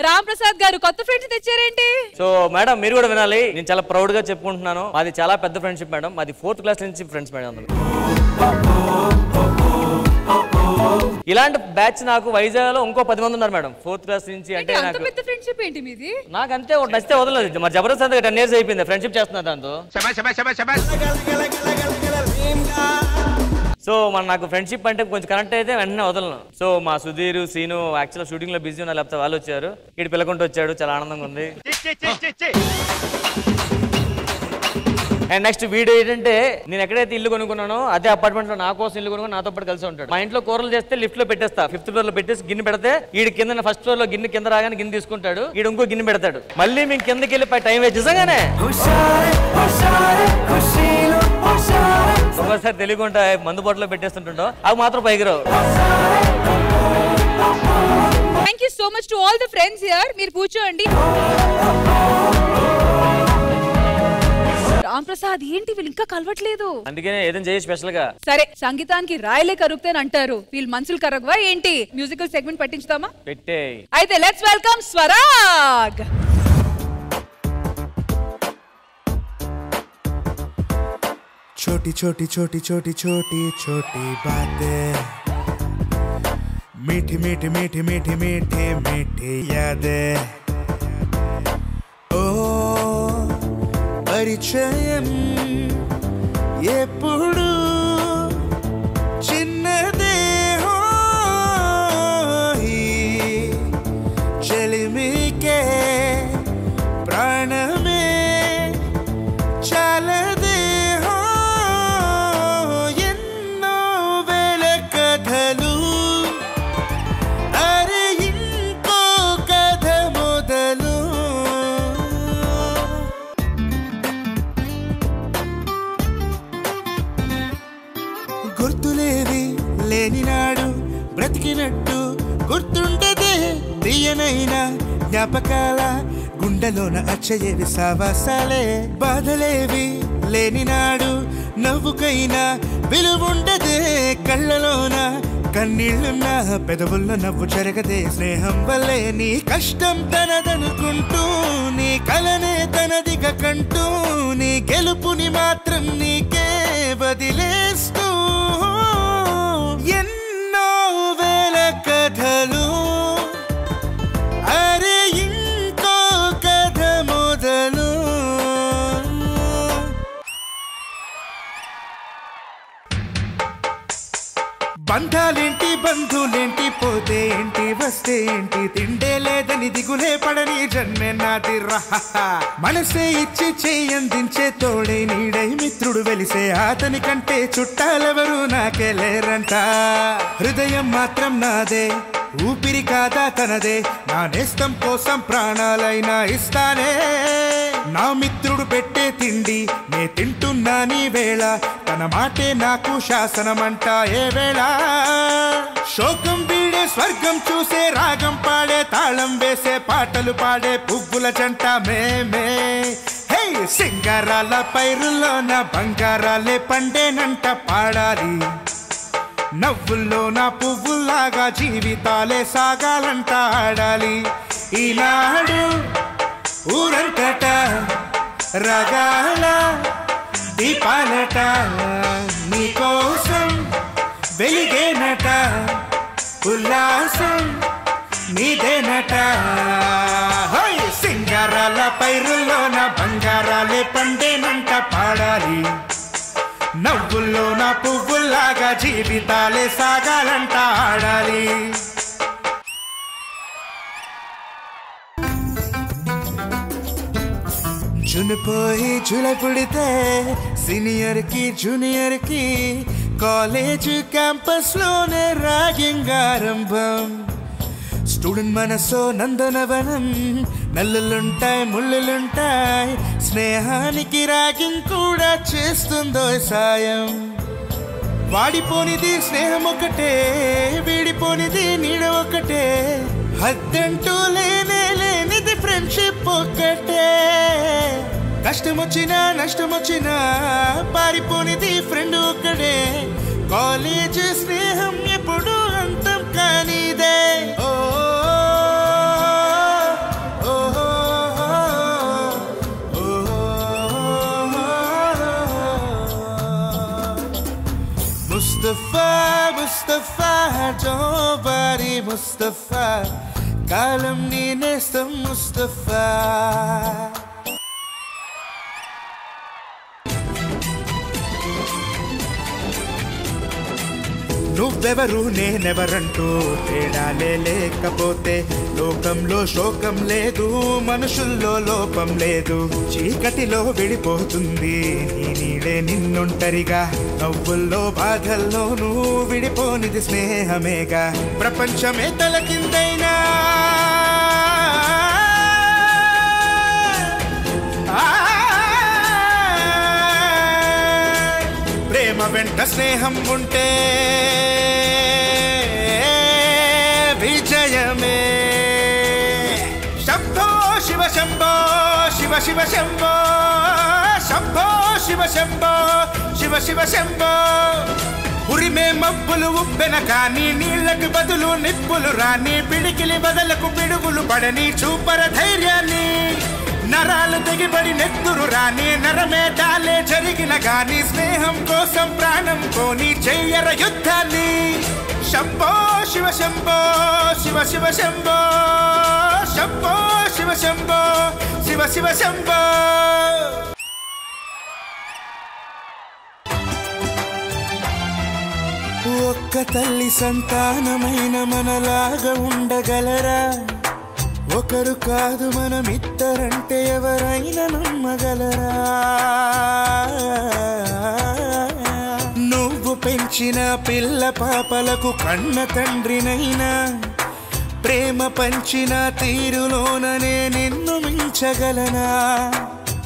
రామ్ ప్రసాద్ గారు. కొత్త ఫ్రెండ్స్ తెచ్చారేంటి? సో మేడం మీరు కూడా వినాలి. నేను చాలా ప్రౌడ్గా చెప్పుకుంటున్నాను. మాది చాలా పెద్ద ఫ్రెండ్షిప్ మేడం మాది ఫోర్త్ క్లాస్ నుంచి ఫ్రెండ్స్ మేడం అందులో ఇలాంటి బ్యాచ్ నాకు వైజాగ్లో ఇంకో పది మంది ఉన్నారు మేడం ఫోర్త్ క్లాస్ నుంచి అంటే అంత నాకు పెద్ద ఫ్రెండ్షిప్ ఏంటి మీది? నాకు అంతే ఒకటి నచ్చితే వదలదు మరి జబర్దస్త్ అంతా టెన్ ఇయర్స్ అయిపోయింది. ఫ్రెండ్షిప్ చేస్తున్నా దాంతో. సో మన నాకు ఫ్రెండ్షిప్ అంటే కొంచెం కనెక్ట్ అయితే వెంటనే వదలను. సో మా సుధీర్ సీను యాక్చువల్ షూటింగ్లో బిజీ ఉన్నా లేకపోతే వాళ్ళు వచ్చారు. ఇటు పిల్లకుంటూ వచ్చాడు చాలా ఆనందంగా ఉంది. అండ్ నెక్స్ట్ వీడియో ఏంటంటే నేను ఎక్కడైతే ఇల్లు కొనుక్కున్నానో అదే అపార్ట్మెంట్లో నా కోసం ఇల్లు కొనుక్కొని నాతో పాటు కలిసి ఉంటాడు. మా ఇంట్లో కూరలు చేస్తే లిఫ్ట్లో పెట్టేస్తా. ఫిఫ్త్ ఫ్లోర్లో పెట్టేసి గిన్నె పెడితే ఈడు కింద ఫస్ట్ ఫ్లోర్లో గిన్నె కింద రాగానే గిన్నె తీసుకుంటాడు. ఈడు ఇంకో గిన్నె పెడతాడు. మళ్ళీ మేము కిందకి వెళ్ళి టైం వేస్ట్ ఒకసారి తెలియకుండా మందు బాటలో పెట్టేస్తుంటుండో అవి మాత్రం పైకి రావు. Thank you so much to all the friends here మీరు కూర్చోండి. రామ్ ప్రసాద్ ఏంటి వీళ్ళు ఇంకా కలవట్లేదు? అందుకనే ఏదైనా చేయి స్పెషల్గా సరే సంగీతానికి రాయలే కరుగుతాను అంటారు. వీళ్ళు మనుషులు కరగవా ఏంటి? మ్యూజికల్ సెగ్మెంట్ పట్టించుదామా పెట్టే అయితే లెట్స్ వెల్కమ్ స్వరాగ్. छोटी छोटी छोटी छोटी छोटी छोटी बातें। मीठी मीठी मीठी मीठी मीठी मीठी यादें। ओ परिचय ये पूर्ण జ్ఞాపకాల గుండెలోన అచ్చయేవి సావాసాలే బాధలేవి లేనినాడు నవ్వుకైనా విలువుండదే కళ్ళలోన కన్నీళ్ళున్నా పెదవుల్లో నవ్వు జరగదే స్నేహం వల్లే నీ కష్టం తనదనుకుంటూ నీ కలనే తనదిగా కంటూ నీ గెలుపుని మాత్రం నీకే వదిలేస్తూ ఏంటి పోతే ఏంటి? వస్తే ఏంటి? తిండే లేదని దిగులే పడని జన్మే నాది మనసే ఇచ్చి చేయందించే తోడే నీడై మిత్రుడు వెలిసే అతని కంటే చుట్టాలెవరు నాకే లేరంట. హృదయం మాత్రం నాదే ఊపిరి కాదా తనదే. నా నేస్తం కోసం ప్రాణాలైనా ఇస్తానే. నా మిత్రుడు పెట్టే తిండి నే తింటున్నా నీ వేళ. తన మాటే నాకు శాసనమంట ఏ వేళ. శోకం వీడే స్వర్గం చూసే రాగం పాడే తాళం వేసే పాటలు పాడే పువ్వుల జంట మేమే. హే సింగారాల పైరుల్లోన బంగారాలే పండేనంట పాడాలి. నవ్వుల్లో నా పువ్వుల్లాగా జీవితాలే సాగాలంట ఆడాలి. ఈనాడు ఊరంతట రగాల దీపాలట నీకోసం వెలిగేనట ఉల్లాసం నీదేనట. సింగారాల పైరుల్లోన బంగారాలే పండేనంట పాడాలి. నవ్వుల్లోన పువ్వుల్లాగా జీవితాలే సాగాలంట ఆడాలి. చునిపోయి జులై పుడితే సీనియర్కి జూనియర్కి కాలేజ్ క్యాంపస్లోనే ర్యాగింగ్ ఆరంభం. స్టూడెంట్ మనసో నందనవనం నల్లులుంటాయి ముళ్ళులుంటాయి స్నేహానికి రాగింగ్ కూడా చేస్తుందో సాయం. వాడిపోనిది స్నేహం ఒకటే వీడిపోనిది నీడ ఒకటే. హద్దంటూ లేనే లేనిది ఫ్రెండ్షిప్ ఒకటే కష్టం వచ్చినా నష్టం వచ్చినా పారిపోనిది ఫ్రెండ్ ఒక్కడే కాలేజ్ స్నేహం ఎప్పుడు అంతం కానిదే ఓ ఓ, ఓ, ముస్తఫా ముస్తఫా జోబారి ముస్తఫా కాలం నీ నేస్తం నువ్వెవరు నేనెవరంటూ తేడాలే లేకపోతే లోకంలో శోకం లేదు మనుషుల్లో లోపం లేదు. చీకటిలో విడిపోతుంది నీ నీడే నిన్నుంటరిగా. నవ్వుల్లో బాధల్లోనూ విడిపోనిది స్నేహమేగా. ప్రపంచమే తలకిందైనా ప్రేమ వెంట స్నేహం ఉంటే విజయమే. శంభో శివ శంభో శివ శివ శంభో శంభో శివ శంభో శివ శివ శంభో. ఉరిమే మబ్బులు ఉప్పెన కానీ నీళ్ళకు బదులు నిప్పులు రాని పిడికిలి బదలకు పిడుగులు పడని చూపర ధైర్యాన్ని. నరాలు తెగిపడి నెత్తురు రాని నరమే డాలే జరిగిన గాని స్నేహం కోసం ప్రాణం కోని చెయ్యర యుద్ధాన్ని. శంభో శివ శంభో శివ శివ శంభో శంభో శివ శంభో శివ శివ శంభో. ఒక్క తల్లి సంతానమైన మనలాగా ఉండగలరా? ఒకరు కాదు మనమిద్దరంటే ఎవరైనా నమ్మగలరా? నువ్వు పెంచిన పిల్ల పాపలకు కన్న తండ్రినైనా ప్రేమ పంచిన తీరులోననే నిన్ను మించగలనా?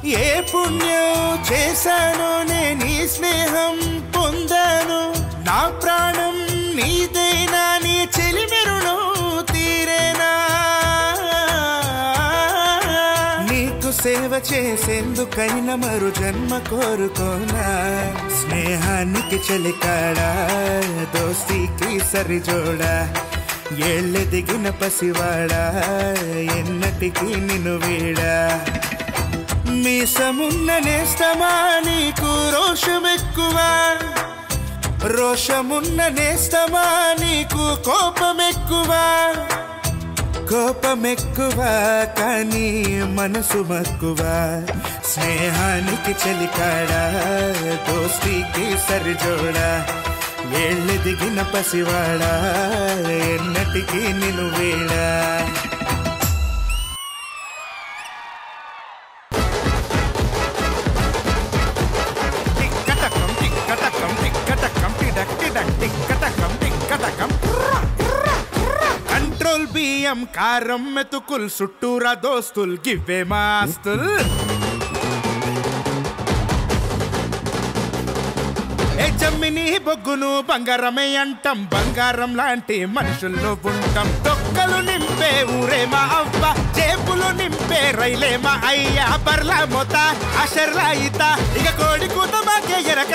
ఏ పుణ్యం చేశానో నే నీ స్నేహం పొందాను. నా ప్రాణం నీదైనా నీ చెలిమెరును సేవ చేసేందుకైన మరు జన్మ కోరుకోనా? స్నేహానికి చలికాడా? దోస్తీకి సరిజోడా? ఏళ్ళెదిగిన పసివాడా? ఎన్నటికి నిన్ను వీడా? మీసమున్న నేస్తమా? నీకు రోషమెక్కువ? రోషమున్న నేస్తమా? నీకు కోపమెక్కువ? కోపమెక్కువ కానీ మనసు మక్కువ. స్నేహానికి చలికాడా దోస్తీకి సరిజోడా. వేళ్ళు దిగిన పసివాడా ఎన్నటికీ నిలువేడా. బియ్యం కారం మెతుకుల్ చుట్టూరా దోస్తుల్ గివ్వే మాస్తుల్ బొగ్గును బంగారమే అంటాం. బంగారం లాంటి మనుషుల్లో ఉంటాం. తొక్కలు నింపే ఊరే మా అవ్వ. చేపులు నింపే రైలే మా అయ్యా. బర్లా మొత అషర్లా ఈత. ఇక కోడి కూత మాకే ఎరక.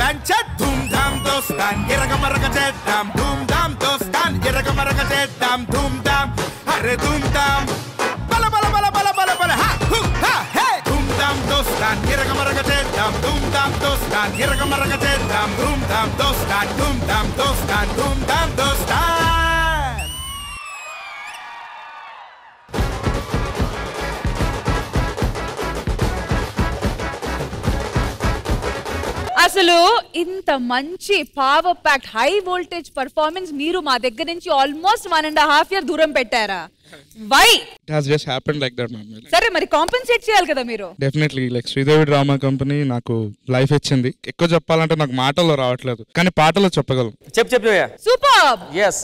పంచ ధూమ్ ధామ్ దోస్తాన్ ఎరగ మరగ చేద్దాం. ధూమ్ ధామ్ దోస్తాన్ ఎరగ మరగ చేద్దాం. ధూమ్ ధామ్. అరే ధూమ్ ధామ్. బల బల బల బల బల బల. హా హు హా. హే ధూమ్ ధామ్ దోస్తాన్ ఎరగ మరగ చేద్దాం ధూమ్ ధామ్ దోస్తాన్ ఎరగ మరగ చేద్దాం ధూమ్ ధామ్ దోస్తాన్ ధూమ్ ధామ్ దోస్తాన్ ధూమ్ ధామ్ దోస్తాన్ అసలు ఇంత మంచి power packed high voltage performance మీరు మా దగ్గర నుంచి almost one and half year దూరం పెట్టారా why it has just happen like that ma'am సరే మరి కాంపెన్సేట్ చేయాలి కదా మీరు definitely like Sridevi drama company నాకు లైఫ్ ఇచ్చింది ఎక్కువ చెప్పాలంటే నాకు మాటల్లో రావట్లేదు కానీ పాటలో చెప్పగలను చెప్పు చెప్పు Zoya super yes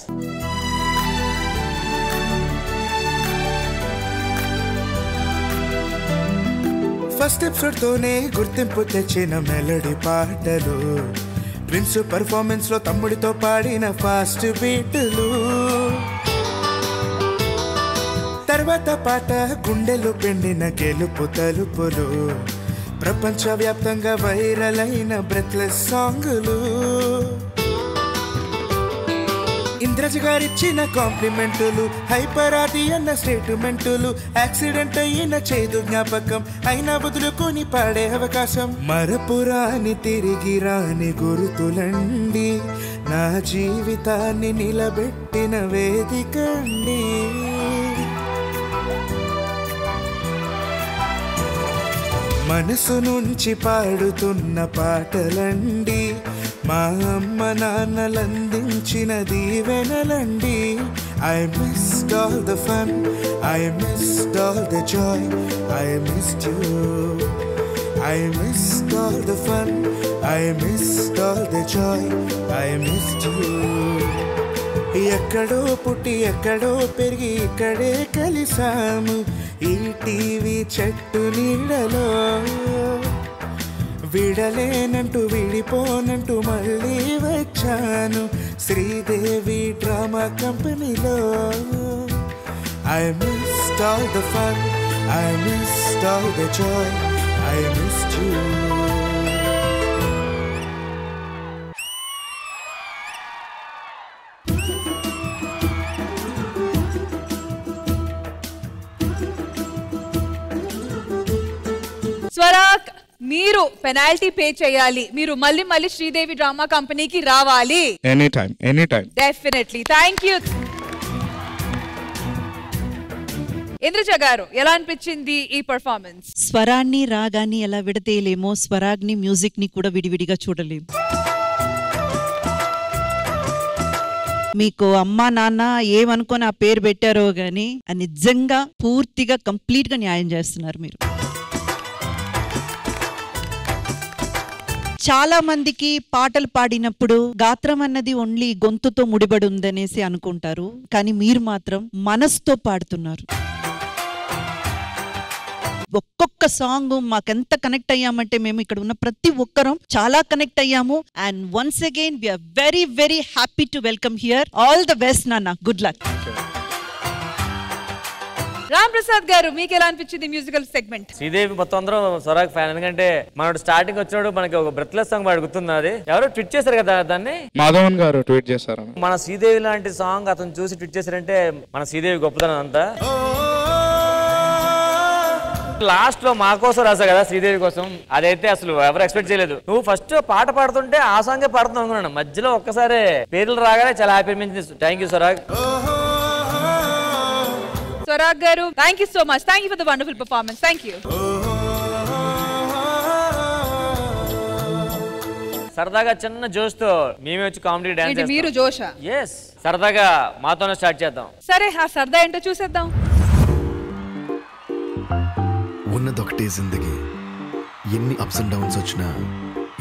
first episode తోనే గుర్తింపు తెచ్చిన మెలడీ పాటలు. ప్రిన్స్ పర్ఫార్మెన్స్లో తమ్ముడితో పాడిన ఫాస్ట్ బీటులు. తర్వాత పాట గుండెలు పిండిన గెలుపు తలుపులు. ప్రపంచవ్యాప్తంగా వైరల్ అయిన బ్రెత్లెస్ సాంగులు ఇంద్రజ గారిచ్చిన కాంప్లిమెంటులు హైపరాది అన్న స్టేట్మెంటులు యాక్సిడెంట్ అయిన చేదు జ్ఞాపకం అయినా వదులుకొని పాడే అవకాశం. మరపురాని తిరిగి రాని గుర్తులండి నా జీవితాన్ని నిలబెట్టిన వేదికండి. మనసు నుంచి పాడుతున్న పాటలండి మా అమ్మ నాన్నలందించిన దీవెనలండి. I missed all the fun I missed all the joy I missed you I missed all the fun I missed all the joy I missed you ఎక్కడో పుట్టి ఎక్కడో పెరిగి ఇక్కడే కలిసాము. ఈ టీవీ చెట్టు నీడలో విడలేనంటూ విడిపోనంటూ మళ్ళీ వచ్చాను. శ్రీదేవి డ్రామా కంపెనీలో. I missed all the fun I missed all the joy I missed you Swarag మీరు పెనాల్టీ పే చేయాలి. మీరు మళ్ళీ మళ్ళీ శ్రీదేవి డ్రామా కంపెనీకి రావాలి. Any time any time definitely thank you Indraja garu ఎలా అనిపించింది ఈ పర్ఫార్మెన్స్ స్వరాన్ని రాగాన్ని ఎలా విడతీయలేమో స్వరాగ్ని మ్యూజిక్ని కూడా విడివిడిగా చూడలేము మీకు అమ్మా నాన్న ఏమనుకొని ఆ పేరు పెట్టారో గాని నిజంగా పూర్తిగా కంప్లీట్గా న్యాయం చేస్తున్నారు మీరు. చాలా మందికి పాటలు పాడినప్పుడు గాత్రం అన్నది ఓన్లీ గొంతుతో ముడిబడి ఉందనేసి అనుకుంటారు. కానీ మీరు మాత్రం మనసుతో పాడుతున్నారు. ఒక్కొక్క సాంగ్ మాకెంత కనెక్ట్ అయ్యామంటే మేము ఇక్కడ ఉన్న ప్రతి ఒక్కరం చాలా కనెక్ట్ అయ్యాము. And once again we are very very happy to welcome here all the best నాన్న గుడ్ లక్ రామ్ ప్రసాద్ గారు మీకు ఎలా అనిపించింది మ్యూజికల్ సెగ్మెంట్ శ్రీదేవి మొత్తం అందరం స్వరాగ్ ఫ్యాన్ ఎందుకంటే మనోడు స్టార్టింగ్ వచ్చినప్పుడు మనకి ఒక బ్రెత్లెస్ సాంగ్ పాడు గుర్తున్నది ఎవరో ట్విట్ చేశారు కదా దాన్ని? మాధవన్ గారు ట్వీట్ చేశారు. మన శ్రీదేవి లాంటి సాంగ్ అతను చూసి ట్విట్ చేశారంటే మన శ్రీదేవి గొప్పదనం అంతా. లాస్ట్లో మా కోసం రాసా కదా శ్రీదేవి కోసం. అదైతే అసలు ఎవరు ఎక్స్పెక్ట్ చేయలేదు. నువ్వు ఫస్ట్ పాట పాడుతుంటే ఆ సాంగే పాడుతున్నావు అనుకున్నాను. మధ్యలో ఒక్కసారి పేర్లు రాగానే చాలా హ్యాపీ అనిపించింది. Thank you Swarag Swarag garu thank you so much thank you for the wonderful performance thank you సరదాగా చిన్న జోష్తో మేమే వచ్చి కామెడీ డాన్స్ మీరు జోషా? ఎస్ సరదాగా మాతోనే స్టార్ట్ చేద్దాం. సరే ఆ సరదా ఏంటో చూసేద్దాం. ఉన్నదొకటే జిందగీ. ఎన్ని అప్స్ అండ్ డౌన్స్ వచ్చినా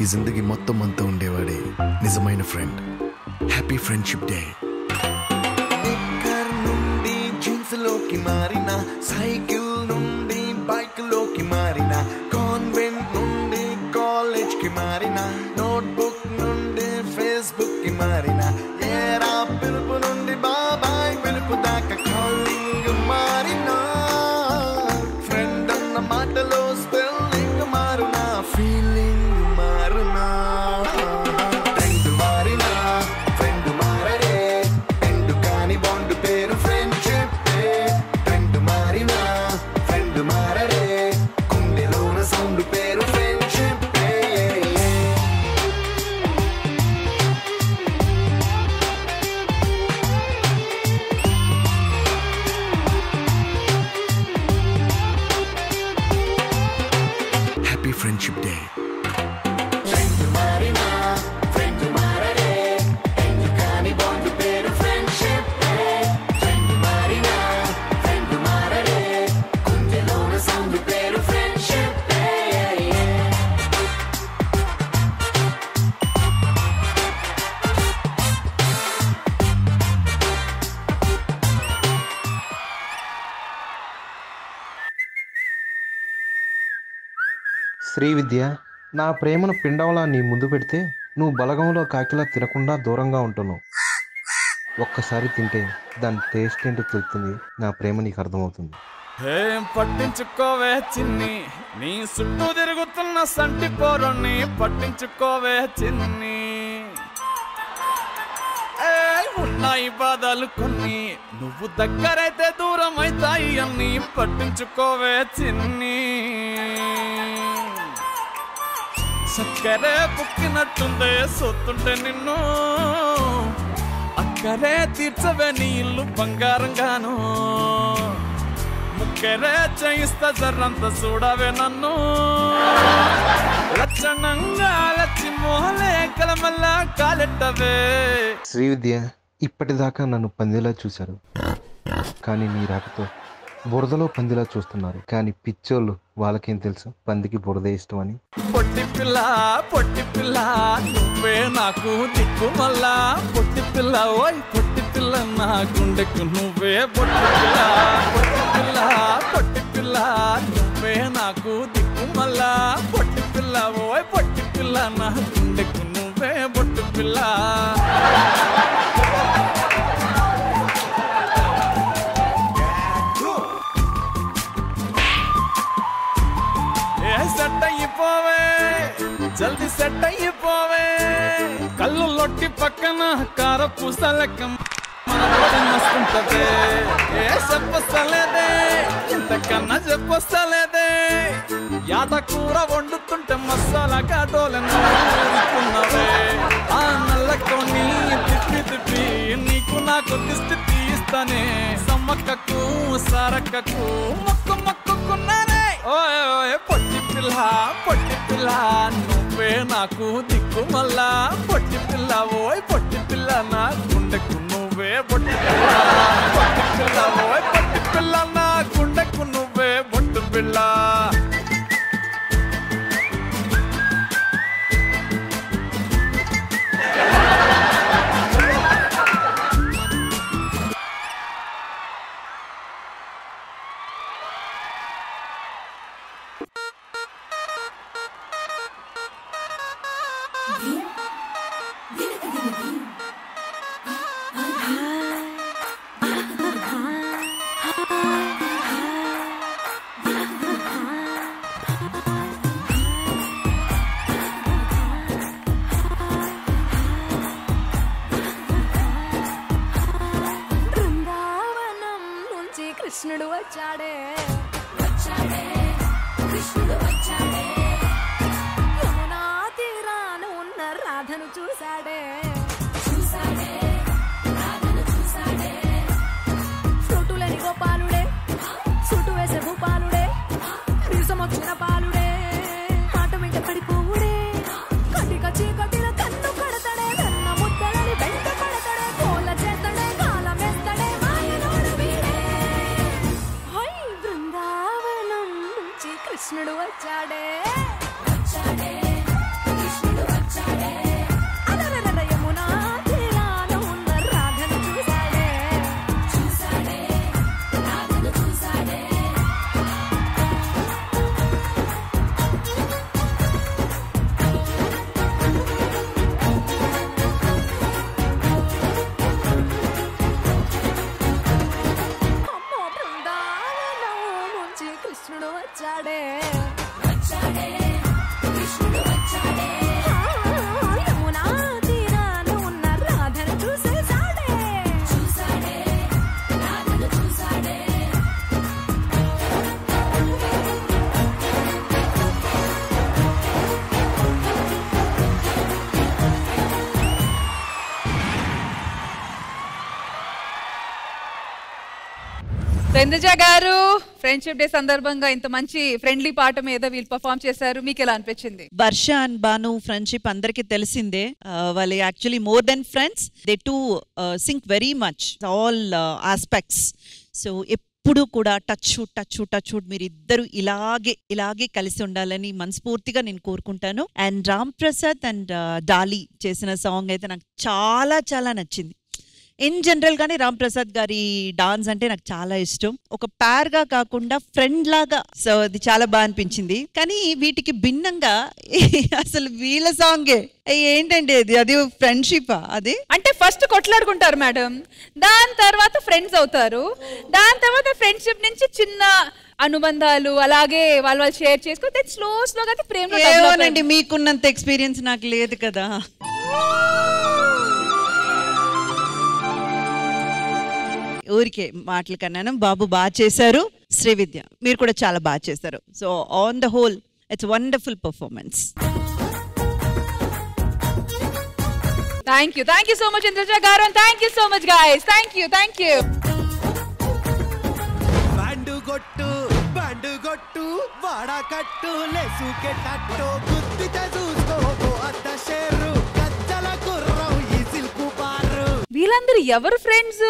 ఈ జిందగీ మొత్తం అంతా ఉండేవాడే నిజమైన ఫ్రెండ్ హ్యాపీ ఫ్రెండ్షిప్ డే జీన్స్లోకి మారిన సైకిల్ నుండి బైక్లోకి మారిన కాన్వెంట్ నుండి కాలేజ్కి మారిన నోట్బుక్ నుండి ఫేస్బుక్కి మారిన ఏరా పిలుపు నుండి బాబా శ్రీ విద్య నా ప్రేమను పిండంలా నీ ముందు పెడితే నువ్వు బలగంలో కాకిలా తినకుండా దూరంగా ఉంటున్నావు. ఒక్కసారి తింటే దాని టేస్ట్ ఏంటో తెలుస్తుంది. నా ప్రేమ నీకు అర్థమవుతుంది. ఏం పట్టించుకోవే చిన్ని నీ చుట్టూ తిరుగుతున్న సంటి పోరుణ్ణి పట్టించుకోవే చిన్ని. ఉన్నాయి బాధలు కొన్ని నువ్వు దగ్గరైతే దూరం అవుతాయి అన్ని పట్టించుకోవే చిన్ని. సక్కరే పుక్కినట్టుందే సొత్తుంటే నిన్ను. అక్కరే తీర్చవే నీ ఇల్లు బంగారంగాను. ముక్కరే చేయిస్తా జర్రంత చూడవే నన్ను. లక్షణంగా లచ్చి మోహలే కలమల్లా కాలెట్టవే. శ్రీ విద్య ఇప్పటిదాకా నన్ను పందేలా చూశారు. కానీ మీ రాకతో బురదలో పందిలా చూస్తున్నారు. కానీ పిచ్చోళ్ళు వాళ్ళకేం తెలుసు? పందికి బురద ఇష్టం అని పొట్టి పిల్ల పొట్టి పిల్ల నువ్వే నాకు దిక్కు మళ్ళా. పొట్టి పిల్ల ఓయ్ పొట్టి పిల్ల నా గుండెకు నువ్వే పొట్టి పిల్ల. పొట్టి పిల్ల పొట్టి పిల్ల నువ్వే నాకు దిక్కు మళ్ళా. పొట్టి పిల్ల ఓయ్ పొట్టి పిల్ల నా గుండెకు నువ్వే పొట్టి పిల్ల. జల్ది సెట్ అయిపోవే. కళ్ళు లొట్టి పక్కన కార పూసలెక్క మన మస్తుంటదే ఏ చెప్పస్తలేదే ఇంతకన్నా చెప్పస్తలేదే యాద కూర వండుతుంటే మసాలా కాటోలెన్నవే ఆ నల్లకొని తిప్పి తిప్పి నీకు నాకు దిష్టి తీస్తానే. సమ్మక్కకు సారక్కకు మొక్కు మొక్కుకున్నానే. ఓయ్ పొట్టి పిల్ల పొట్టి పిల్ల నువ్వే నాకు దిక్కు మళ్ళా పొట్టి పిల్ల ఓయ్ పొట్టి పిల్ల నా గుండెకు నువ్వే పొట్టి పిల్ల. పొట్టి పిల్ల ఓయ్ పొట్టి పిల్ల నా గుండెకు నువ్వే పొట్టి పిల్ల. చంద్రజ గారు ఫ్రెండ్షిప్ డే సందర్భంగా ఇంత మంచి ఫ్రెండ్లీ పాట మీద వీళ్ళు పర్ఫామ్ చేశారు. మీకు ఎలా అనిపించింది? వర్ష అండ్ బాను ఫ్రెండ్షిప్ అందరికి తెలిసిందే. వాళ్ళు actually more then friends they too sync very much all aspects so ఎప్పుడు కూడా టచ్ టచ్ టచ్ మీరు ఇద్దరు ఇలాగే ఇలాగే కలిసి ఉండాలని మనస్ఫూర్తిగా నేను కోరుకుంటాను. And Ram Prasad and Dolly చేసిన సాంగ్ అయితే నాకు చాలా చాలా నచ్చింది. ఇన్ జనరల్ గానే రామ్ ప్రసాద్ గారి డాన్స్ అంటే నాకు చాలా ఇష్టం. ఒక పేర్గా కాకుండా ఫ్రెండ్ లాగా సో అది చాలా బాగా అనిపించింది. కానీ వీటికి భిన్నంగా అసలు వీళ్ళ సాంగే ఏంటండి అది అది ఫ్రెండ్షిప్ అది? అంటే ఫస్ట్ కొట్లాడుకుంటారు మేడం దాని తర్వాత ఫ్రెండ్స్ అవుతారు. దాని తర్వాత ఫ్రెండ్షిప్ నుంచి చిన్న అనుబంధాలు అలాగే వాళ్ళు వాళ్ళు షేర్ చేసుకుని స్లో స్లోగా ప్రేమ మీకున్నంత ఎక్స్పీరియన్స్ నాకు లేదు కదా. ఊరికే మాటలు కన్నాను. బాబు బాగా చేశారు. శ్రీవిద్య మీరు కూడా చాలా బాగా చేశారు. So on the whole it's wonderful performance thank you thank you so much Indraja garu thank you so much guys thank you thank you band కొట్టు బ్యాండు కొట్టు వాడకట్టు లెసుకెట్టట్టు గుద్దితే చూసుకో అత్త షేరు వీళ్ళందరూ ఎవరు ఫ్రెండ్స్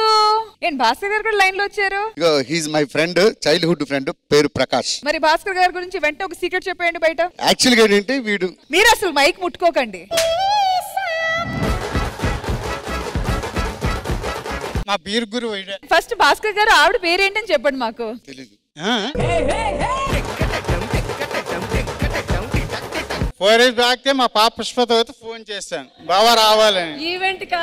ఏం భాస్కర్ గారు కూడా లైన్లో వచ్చారు? ఇగో మై ఫ్రెండ్ చైల్డ్హుడ్ ఫ్రెండ్ పేరు ప్రకాష్. మరి భాస్కర్ గారి గురించి వెంటనే ఒక సీక్రెట్ చెప్పేయండి బయట. యాక్చువల్గా ఏంటంటే వీడు మీరు అసలు మైక్ ముట్టుకోకండి. మా బీర్ గురు ఫస్ట్ భాస్కర్ గారు ఆవిడ పేరేంటని చెప్పండి మాకు. ఫోర్ ఇయర్స్ బ్యాక్ మా పాప పుష్పతో అయితే ఫోన్ చేశాను. బావా రావాలని. ఈవెంట్ కా?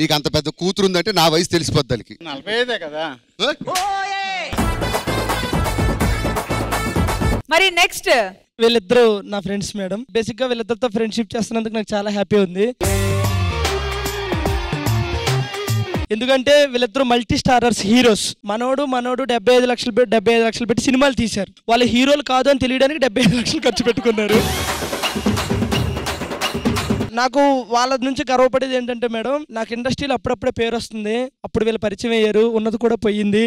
నీకు అంత పెద్ద కూతురు ఉందంటే నా వయసు తెలిసిపోద్ది దానికి. నలభై ఐదే కదా మరి నెక్స్ట్? వీళ్ళిద్దరూ నా ఫ్రెండ్స్ మేడం. బేసిక్గా వీళ్ళిద్దరితో ఫ్రెండ్షిప్ చేస్తున్నందుకు నాకు చాలా హ్యాపీ ఉంది. ఎందుకంటే వీళ్ళిద్దరు మల్టీ స్టారర్స్ హీరోస్ మనోడు మనోడు డెబ్బై ఐదు లక్షలు పెట్టి డెబ్బై ఐదు లక్షలు పెట్టి సినిమాలు తీశారు. వాళ్ళు హీరోలు కాదు అని తెలియడానికి డెబ్బై ఐదు లక్షలు ఖర్చు పెట్టుకున్నారు. నాకు వాళ్ళ నుంచి గర్వపడేది ఏంటంటే మేడం నాకు ఇండస్ట్రీలో అప్పుడప్పుడే పేరు వస్తుంది. అప్పుడు వీళ్ళు పరిచయం అయ్యారు. ఉన్నది కూడా పోయింది.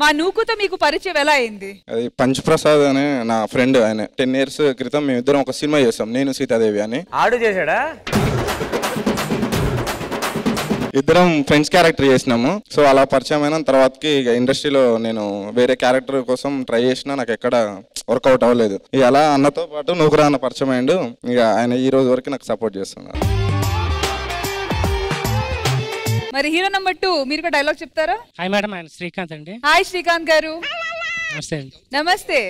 మా నూకుతో మీకు పరిచయం ఎలా అయింది? అది పంచ్ ప్రసాద్ అనే నా ఫ్రెండ్ ఆయన. టెన్ ఇయర్స్ క్రితం మేము ఇద్దరం ఒక సినిమా చేసాం. నేను సీతాదేవి అని. ఆడు చేశాడా? ఇద్దరం ఫ్రెండ్స్ క్యారెక్టర్ చేసినాము. సో అలా పరిచయం అయిన తర్వాతకి ఇక ఇండస్ట్రీలో నేను వేరే క్యారెక్టర్ కోసం ట్రై చేసినా నాకు ఎక్కడ వర్కౌట్ అవ్వలేదు. ఇక అలా అన్నతో పాటు నూకరా అన్న పరిచయం అయిండు ఇక ఆయన ఈ రోజు వరకు నాకు సపోర్ట్ చేస్తున్నారు. మరి హీరో నెంబర్ టూ మీరు కూడా డైలాగ్ చెప్తారా? హాయ్ మేడం ఆయన శ్రీకాంత్ అండి. హాయ్ శ్రీకాంత్ గారు. నమస్తే. నమస్తే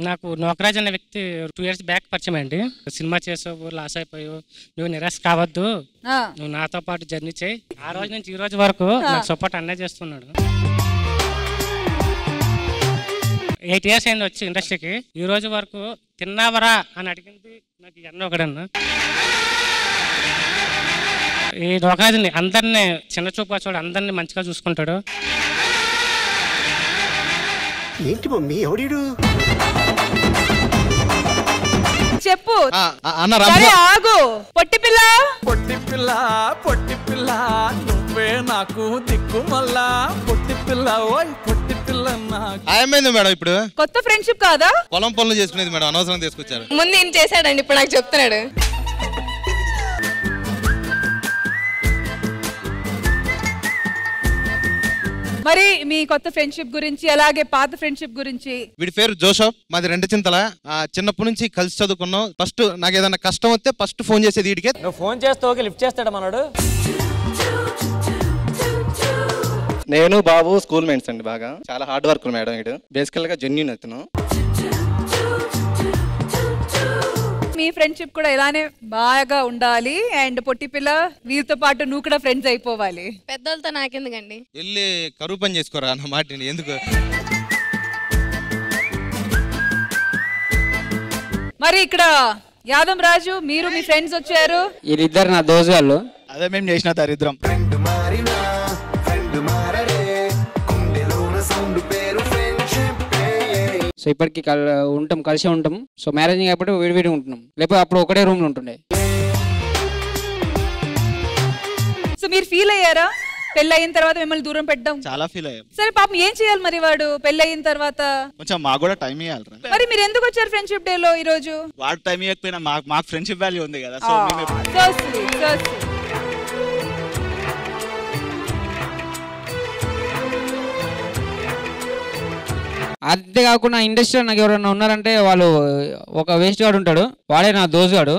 నాకు నోకరాజ్ అనే వ్యక్తి టూ ఇయర్స్ బ్యాక్ పరిచయం అండి. సినిమా చేసావు లాస్ అయిపోయావు. నువ్వు నిరాశ కావద్దు. ఆ. నువ్వు నాతో పాటు జర్నీ చేయి. ఆ రోజు నుంచి ఈ రోజు వరకు నాకు సపోర్ట్ అన్నే చేస్తున్నాడు. ఎయిట్ ఇయర్స్ అయింది వచ్చి ఇండస్ట్రీకి. ఈ రోజు వరకు తిన్నావరా అని అడిగింది నాకు ఎన్నో ఒకడన్నా. ఈ నోకరాజుని అందరినీ చిన్న చూపు చూడు అందరినీ మంచిగా చూసుకుంటాడు. ఏంటి మమ్మీ ఎవడీడు? చెప్పు. సరే ఆగు. పొట్టి పిల్ల. పొట్టి పిల్ల పొట్టి పిల్ల నువ్వే నాకు దిక్కు మళ్ళా పొట్టి పిల్ల ఓయ్ పొట్టి పిల్ల నాకు. ఏమైంది మేడం ఇప్పుడు? కొత్త ఫ్రెండ్షిప్ కాదా? పొలం పనులు చేసుకునేది మేడం అనవసరం తీసుకొచ్చారు. ముందు ఈయన చేశాడండి? ఇప్పుడు నాకు చెప్తున్నాడు. మరి మీ కొత్త ఫ్రెండ్షిప్ గురించి అలాగే పాత ఫ్రెండ్షిప్ గురించి? వీడి పేరు జోసఫ్ మాది రెండు చింతల. ఆ, చిన్నప్పటి నుంచి కలిసి చదువుకున్నాం. ఫస్ట్ నాకు ఏదైనా కష్టం వస్తే ఫస్ట్ ఫోన్ చేసేది వీడికే. నువ్వు ఫోన్ చేస్తే ఓకే లిఫ్ట్ చేస్తాడా మనోడు? నేను బాబు స్కూల్ మేట్స్ అండి బాగా. చాలా హార్డ్ వర్క్ మేడం ఇటు. బేసికల్గా జెన్యున్ అతను మీ ఫ్రెండ్షిప్ కూడా ఇలానే బాగా ఉండాలి అండ్ పొట్టి పిల్ల వీరితో పాటు నువ్వు కూడా ఫ్రెండ్స్ అయిపోవాలి. పెద్దోళ్ళతో నాకెందుకండి? వెళ్ళి కరువు పని చేసుకోరా అన్న మాట. ఎందుకు? మరి ఇక్కడ యాదవ్ రాజు మీరు మీ ఫ్రెండ్స్ వచ్చారు. వీళ్ళిద్దరు నా వాళ్ళు అదే మేము చేసిన దరిద్రం. సో ఇప్పటికి కల్ ఉంటాం కలిసే ఉంటాం. సో మ్యారేజ్ కాబట్టి విడివిడి ఉంటున్నాం. లేకపోతే అప్పుడు ఒకటే రూమ్లో ఉంటుండే. సో మీరు ఫీల్ అయ్యారా? పెళ్ళి అయిన తర్వాత మిమ్మల్ని దూరం పెట్టడం? చాలా ఫీల్ అయ్యాం. సరే పాపం ఏం చేయాలి మరి వాడు పెళ్ళి అయిన తర్వాత? కొంచెం మాకు కూడా టైం ఇవ్వాలరా మరి మీరు ఎందుకు వచ్చారు ఫ్రెండ్షిప్ డే లో ఈ రోజు వాడు టైం ఇవ్వకపోయినా మాకు మాకు ఫ్రెండ్షిప్ వాల్యూ ఉంది కదా సో. అంతే కాకుండా ఇండస్ట్రీలో నాకు ఎవరైనా ఉన్నారంటే వాళ్ళు ఒక వేస్ట్ గాడు ఉంటాడు. వాడే నా దోసుగాడు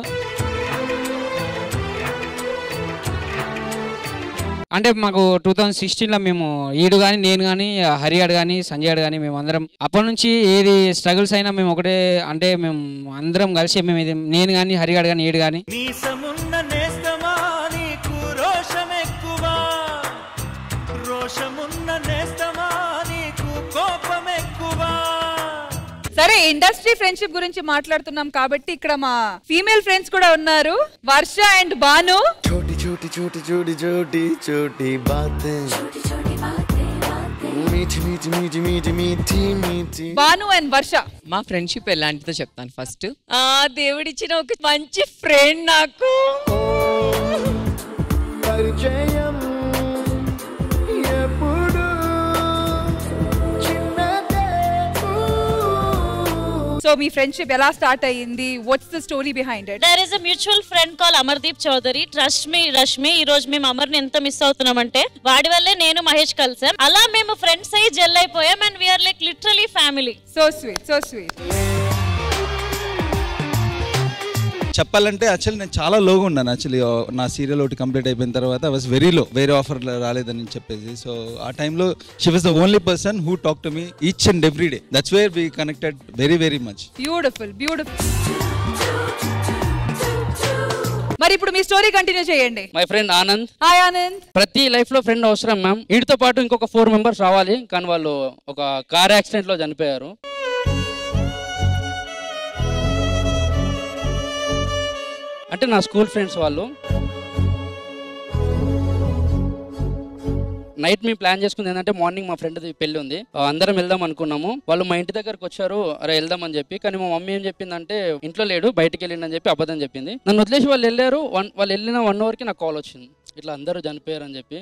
అంటే మాకు టూ థౌజండ్ సిక్స్టీన్లో మేము ఈడు కానీ నేను కానీ హరియాడ్ కానీ సంజయ్ కానీ మేము అందరం అప్పటి నుంచి ఏది స్ట్రగుల్స్ అయినా మేము ఒకటే అంటే మేము అందరం కలిసి మేము ఇది నేను కానీ హరియాడ్ కానీ ఈడు కానీ ఇండస్ట్రీ ఫ్రెండ్షిప్ గురించి మాట్లాడుతున్నాం కాబట్టి ఇక్కడ మా ఫీమేల్ ఫ్రెండ్స్ కూడా ఉన్నారు వర్ష అండ్ బాను छोटी छोटी छोटी छोटी छोटी छोटी बातें मीठी मीठी मीठी मीठी मीठी मीठी బాను అండ్ వర్ష మా ఫ్రెండ్షిప్ ఎలాంటిదో చెప్తాను ఫస్ట్ ఆ దేవుడిచ్చిన ఒక మంచి ఫ్రెండ్ నాకు పరిచయం సో మీ ఫ్రెండ్షిప్ ఎలా స్టార్ట్ అయ్యింది? What's the story behind it there is a mutual friend call Amardeep Chowdary trust me Rashmi ఈ రోజు మేము అమర్ని ఎంత మిస్ అవుతున్నామంటే వాడి వల్లే నేను మహేష్ కలిసాం అలా మేము ఫ్రెండ్స్ అయ్యి జెల్ అయిపోయాం and we are like literally family so sweet so sweet చెప్పాలంటే యాక్చువల్లీ నేను చాలా లోగా ఉన్నాను. యాక్చువల్లీ నా సీరియల్ ఒకటి కంప్లీట్ అయిపోయిన తర్వాత ఐ వాస్ వెరీ లో వేరే ఆఫర్ రాలేదని చెప్పేసి. సో ఆ టైంలో she was the only person who talk to me each and every day that's where we connected very very much beautiful beautiful మరి ఇప్పుడు మీ స్టోరీ కంటిన్యూ చేయండి. My friend Anand hi Anand ప్రతి లైఫ్లో ఫ్రెండ్ అవసరం ma'am వీటితో పాటు ఇంకొక ఫోర్ మెంబర్స్ రావాలి. కానీ వాళ్ళు ఒక కార్ యాక్సిడెంట్లో చనిపోయారు. అంటే నా స్కూల్ ఫ్రెండ్స్ వాళ్ళు నైట్ మేము ప్లాన్ చేసుకుంది ఏంటంటే మార్నింగ్ మా ఫ్రెండ్ పెళ్ళి ఉంది. అందరం వెళ్దాం అనుకున్నాము. వాళ్ళు మా ఇంటి దగ్గరకు వచ్చారు. అరే వెళ్దాం అని చెప్పి. కానీ మా మమ్మీ ఏం చెప్పిందంటే ఇంట్లో లేడు బయటికి వెళ్ళిందని చెప్పి అబద్ధం చెప్పింది. నన్ను వదిలేసి వాళ్ళు వెళ్ళారు. వన్ వాళ్ళు వెళ్ళిన వన్ అవర్కి నాకు కాల్ వచ్చింది. ఇట్లా అందరూ చనిపోయారు అని చెప్పి.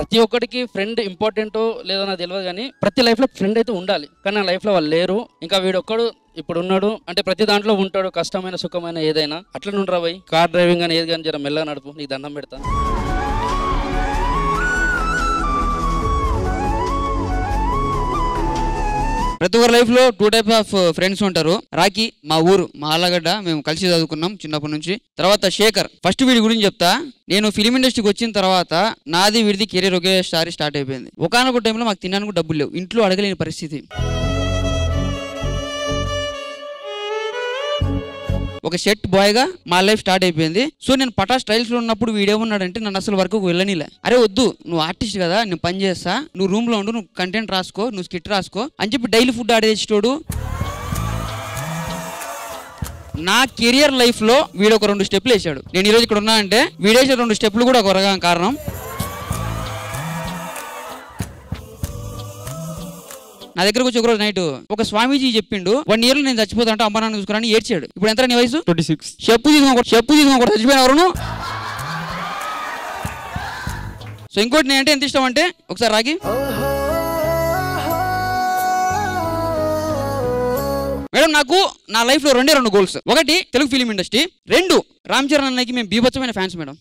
ప్రతి ఒక్కడికి ఫ్రెండ్ ఇంపార్టెంటో లేదో నాకు తెలియదు కానీ ప్రతి లైఫ్లో ఫ్రెండ్ అయితే ఉండాలి. కానీ నా లైఫ్లో వాళ్ళు లేరు. ఇంకా వీడొక్కడు ఇప్పుడు ఉన్నాడు. అంటే ప్రతి దాంట్లో ఉంటాడు. కష్టమైన సుఖమైన ఏదైనా. అట్లా నుండి పోయి కార్ డ్రైవింగ్ అని ఏది కానీ జర మెల్లగా నడుపు. నీకు దండం పెడతా. ప్రతి ఒక్కరి లైఫ్లో టూ టైప్ ఆఫ్ ఫ్రెండ్స్ ఉంటారు. రాకీ మా ఊరు మా ఆలగడ్డ మేము కలిసి చదువుకున్నాం చిన్నప్పటి నుంచి. తర్వాత శేఖర్ ఫస్ట్ వీడి గురించి చెప్తా. నేను ఫిలిం ఇండస్ట్రీకి వచ్చిన తర్వాత నాది వీడిది కెరీర్ ఒకేసారి స్టార్ట్ అయిపోయింది. ఒకనొక టైంలో మాకు తినడానికి డబ్బులు లేవు. ఇంట్లో అడగలేని పరిస్థితి. ఒక సెట్ బాయ్గా మా లైఫ్ స్టార్ట్ అయిపోయింది. సో నేను పటా స్టైల్స్లో ఉన్నప్పుడు వీడేమన్నాడంటే నన్ను అసలు వరకు వెళ్ళనిలే. అరే వద్దు నువ్వు ఆర్టిస్ట్ కదా నేను పని చేస్తా. నువ్వు రూమ్లో ఉండు నువ్వు కంటెంట్ రాసుకో నువ్వు స్కిట్ రాసుకో అని చెప్పి డైలీ ఫుడ్ ఆడేసేటోడు నా కెరియర్ లైఫ్లో వీడు ఒక రెండు స్టెప్లు వేసాడు నేను ఈరోజు ఇక్కడ ఉన్నా అంటే వీడేసే రెండు స్టెప్లు కూడా ఒక కారణం. నా దగ్గరకు వచ్చి ఒకరోజు నైట్. ఒక స్వామీజీ చెప్పిండు వన్ ఇయర్ నేను చచ్చిపోతా అంటే అమ్మ నాన్న చూసుకురాని ఏడ్చాడు. ఇప్పుడు ఎంత నీ వయసు? Twenty six. చెప్పు తీసుకో చెప్పు తీసుకో చచ్చిపోయిన ఎవరు సో ఇంకోటి నేనంటే ఎంత ఇష్టం అంటే ఒకసారి రాగి. మేడం నాకు నా లైఫ్లో రెండే రెండు గోల్స్. ఒకటి తెలుగు ఫిలిం ఇండస్ట్రీ. రెండు రామ్ చరణ్ అన్నకి మేము బీభత్సమైన ఫ్యాన్స్ మేడం.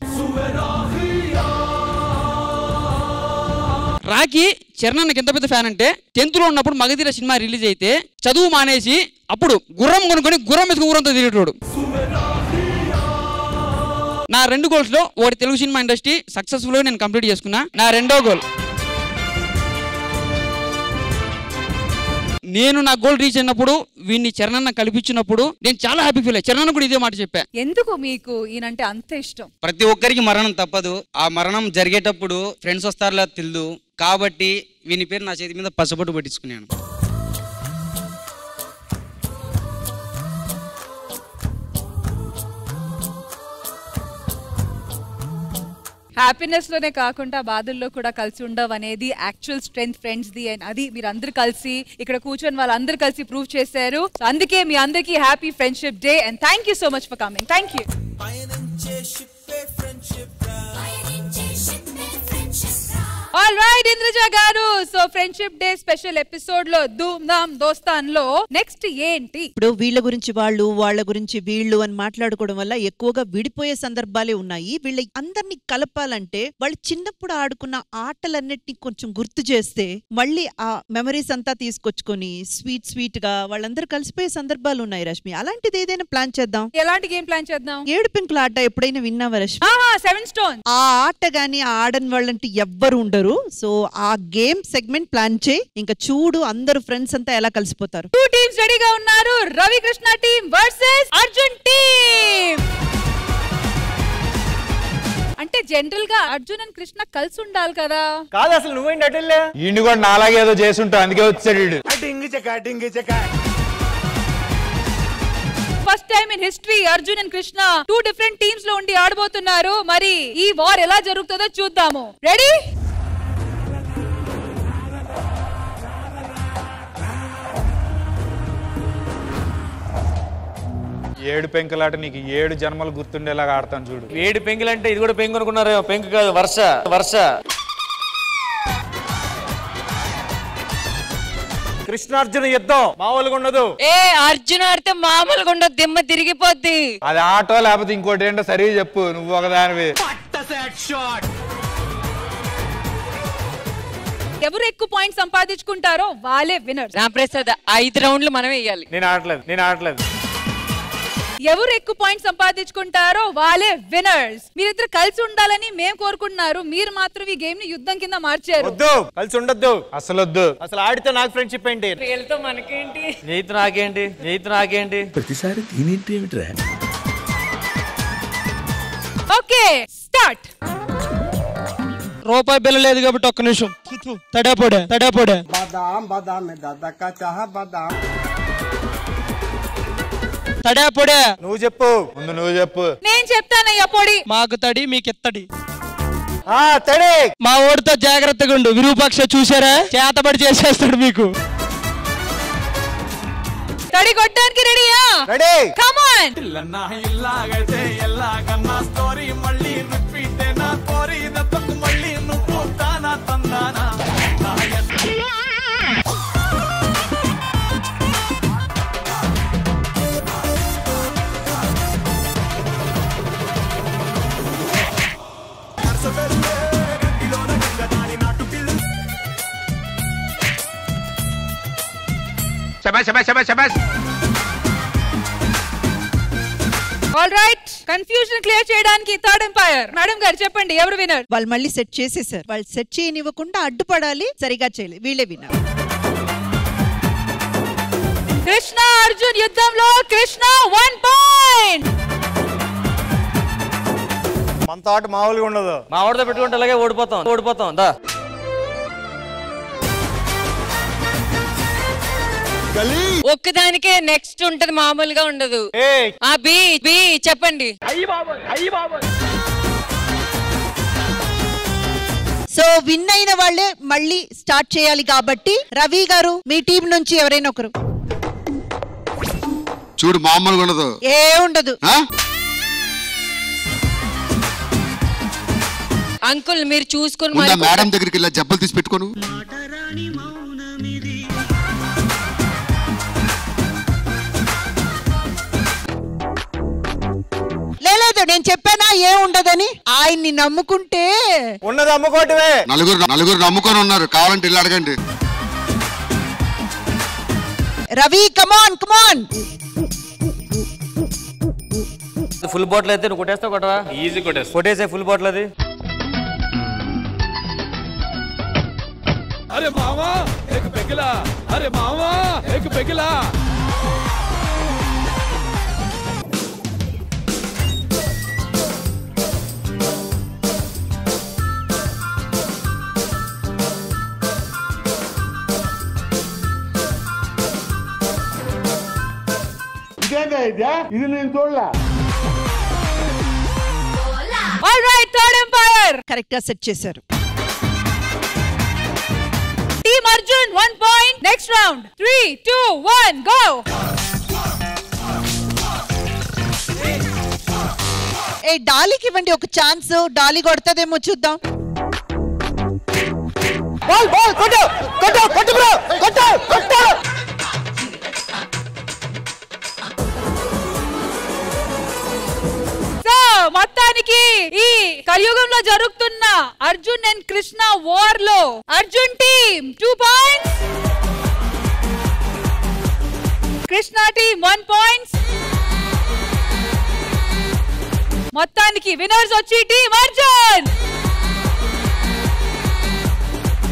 రాకి చరణ్ ఎంత పెద్ద ఫ్యాన్ అంటే టెన్త్లో ఉన్నప్పుడు మగధీర సినిమా రిలీజ్ అయితే చదువు మానేసి అప్పుడు గుర్రం కొనుక్కొని గుర్రం మీద గుర్రంతో తిరిగేటోడు. నా రెండు గోల్స్లో ఒకటి తెలుగు సినిమా ఇండస్ట్రీ సక్సెస్ఫుల్గా నేను కంప్లీట్ చేసుకున్నా. నా రెండో గోల్ నేను నా గోల్ రీచ్ అయినప్పుడు వీడిని చరణన్న కల్పించినప్పుడు నేను చాలా హ్యాపీ ఫీల్ అయ్యా. చరణ్ కూడా ఇదే మాట చెప్పా. ఎందుకు మీకు ఈయనంటే అంత ఇష్టం? ప్రతి ఒక్కరికి మరణం తప్పదు. ఆ మరణం జరిగేటప్పుడు ఫ్రెండ్స్ వస్తారులా తెలియదు కాబట్టి వీని పేరు నా చేతి మీద పసబొట్టు పెట్టించుకున్నాను. హ్యాపీనెస్లోనే కాకుండా బాధల్లో కూడా కలిసి ఉండవు అనేది actual strength friends the and అది మీరు అందరు కలిసి ఇక్కడ కూర్చొని వాళ్ళందరూ కలిసి ప్రూవ్ చేశారు. అందుకే మీ అందరికీ happy friendship day and thank you so much for coming thank you all right Indraja garu. So friendship day special ఎపిసోడ్లో ధూమ్ ధామ్ దోస్తాన్లో నెక్స్ట్ ఏంటి? ఇప్పుడు వీళ్ళ గురించి వాళ్ళు వాళ్ళ గురించి వీళ్ళు అని మాట్లాడుకోవడం వల్ల ఎక్కువగా విడిపోయే సందర్భాలే ఉన్నాయి. వీళ్ళ అందరినీ కలపాలంటే వాళ్ళు చిన్నప్పుడు ఆడుకున్న ఆటలన్నిటిని కొంచెం గుర్తు చేస్తే మళ్ళీ ఆ మెమరీస్ అంతా తీసుకొచ్చుకొని స్వీట్ స్వీట్గా వాళ్ళందరూ కలిసిపోయే సందర్భాలు ఉన్నాయి రష్మి. అలాంటిది ఏదైనా ప్లాన్ చేద్దాం? ఎలాంటి గేమ్ ప్లాన్ చేద్దాం? ఏడు పెంకుల ఆట ఎప్పుడైనా విన్నావా రష్మి? సెవెన్ స్టోన్ ఆ ఆట గాని ఆడని వాళ్ళంటూ ఎవ్వరు ఉండరు. సో ఆ గేమ్ సెగ్మెంట్ ప్లాన్ చేయి. ఇంకా చూడు అందరూ ఫ్రెండ్స్ అంతా ఎలా కలిసిపోతారు. టూ టీమ్స్ రెడీగా ఉన్నారు. Ravi Krishna team versus Arjun team అంటే జనరల్గా అర్జున్ అండ్ కృష్ణ కలిసి ఉండాలి కదా. కాదు అసలు నువ్వేంటి అటెళ్ళే ఈయన కూడా నాలాగే ఏదో చేసుంటావు అందుకే వచ్చాడు first time in history Arjun and Krishna two different టీమ్స్లో ఉండి ఆడబోతున్నారు. మరి ఈ వార్ ఎలా జరుగుతుందో చూద్దాము. రెడీ ఏడు పెంకులాట నీకు ఏడు జన్మలు గుర్తుండేలాగా ఆడతాను చూడు. ఏడు పెంకులు అంటే ఇది కూడా పెంకు అనుకున్నారు. పెంకు కాదు వర్ష వర్ష. కృష్ణార్జున యుద్ధం మామూలుగా ఉండదు. ఏ అర్జున్ ఆడితే మామూలుగా ఉండదు. దిమ్మ తిరిగిపోద్ది. అది ఆటో లేకపోతే ఇంకోటి ఏంటో సరిగా చెప్పు నువ్వు ఒకదానివి. ఎవరు ఎక్కువ పాయింట్స్ సంపాదించుకుంటారో వాళ్ళే విన్నర్ రామప్రసాద్ ఐదు రౌండ్లు మనమే వేయాలి నేను ఆడలేదు నేను ఆడలేదు ఎవరు ఎక్కువ పాయింట్ సంపాదించుకుంటారో వాళ్ళే వినర్స్ మీరిద్దరు కలిసి ఉండాలని మేము కోరుకుంటున్నారు. మీరు మాత్రం ఈ గేమ్ని యుద్ధం కింద మార్చారు. కలిసి ఉండద్దు. అసలు వద్దు అసలు ఆడితే నాకు ఫ్రెండ్షిప్ ఏంటి? వీళ్ళతో మనకేంటి? నీతో నాకేంటి? నీతో నాకేంటి? ప్రతిసారి దీనింటి ఏమిట్రా? ఓకే స్టార్ట్ రూపాయి బిల్ లేదు కాబట్టి ఒక్క నిమిషం. తడాపొడే తడాపొడే. బాదాం బాదాం దాదాకా చాహ బాదాం. తడే పొడే. నువ్వు చెప్పు. ముందు నువ్వు చెప్పు. నేను చెప్తానయ్యా పొడి. మాకు తడి మీకు మా ఓడితో జాగ్రత్తగా ఉండు. విరూపాక్ష చూసారా చేతబడి చేసేస్తాడు మీకు. తడి కొట్టడానికి రెడీయా? రెడీ. కమాన్ ఇల్లన్నా ఇల్లాగైతే ఎల్లాగన్నా ఆల్ రైట్ కన్ఫ్యూజన్ క్లియర్ చేయడానికి థర్డ్ ఎంపైర్ మేడం గారు చెప్పండి ఎవరు విన్నర్ వాళ్ళు మళ్ళీ సెట్ చేసేసారు. వాళ్ళు సెట్ చేయనివ్వకుండా అడ్డుపడాలి సరిగా చేయలేదు వీళ్ళే విన్నారు కృష్ణ అర్జున్ యుద్ధంలో కృష్ణ వన్ పాయింట్ మన తాట మామూలుగా ఉండదు. మా వాడితో పెట్టుకుంటే అలాగే ఓడిపోతాం. ఓడిపోతాం. దా. ఒక్కదానికే నెక్స్ట్ ఉంటది మామూలుగా ఉండదు. ఆ బి బి చెప్పండి. సో విన్ అయిన వాళ్ళే మళ్ళీ స్టార్ట్ చేయాలి కాబట్టి రవి గారు మీ టీం నుంచి ఎవరైనా ఒకరు. చూడు మామూలుగా ఉండదు. ఏ ఉండదు? అంకుల్ మీరు చూసుకుని మేడం దగ్గరికి ఇలా జబ్బలు తీసి పెట్టుకోను? లేదు నేను చెప్పానా ఏం ఉండదని? ఆయన్ని నమ్ముకుంటే ఉన్నది అమ్ముకోవటమే. నలుగురు నలుగురు నమ్ముకొని ఉన్నారు. కావాలంటే ఇల్లు అడగండి. Ravi come on come on full bottle అయితే నువ్వు కొట్టేస్తావు కొట్టవా? ఈజీ కొట్టేస్తా. కొట్టేసే ఫుల్ బాటిల్ అది. అరే మావా ఏక పెగిలా అరే మావా ఏక పెగిలా ఇదేంటా ఇదే ఇది నేను చూడలే ఆల్ రైట్ థర్డ్ ఎంపైర్ కరెక్ట్గా సెట్ చేశారు. Team Arjun one point next round three two one go ఏ డాలీకి ఇవ్వండి ఒక ఛాన్స్ డాలీ కొడతదేమో చూద్దాం. బాల్ బాల్ కొట్టు కొట్టు కొట్టు బ్రో కొట్టు కొట్టు. మొత్తానికి ఈ కలియుగంలో జరుగుతున్న Arjun and Krishna వార్లో Arjun team two points Krishna team one points మొత్తానికి వినర్స్ వచ్చి team Arjun.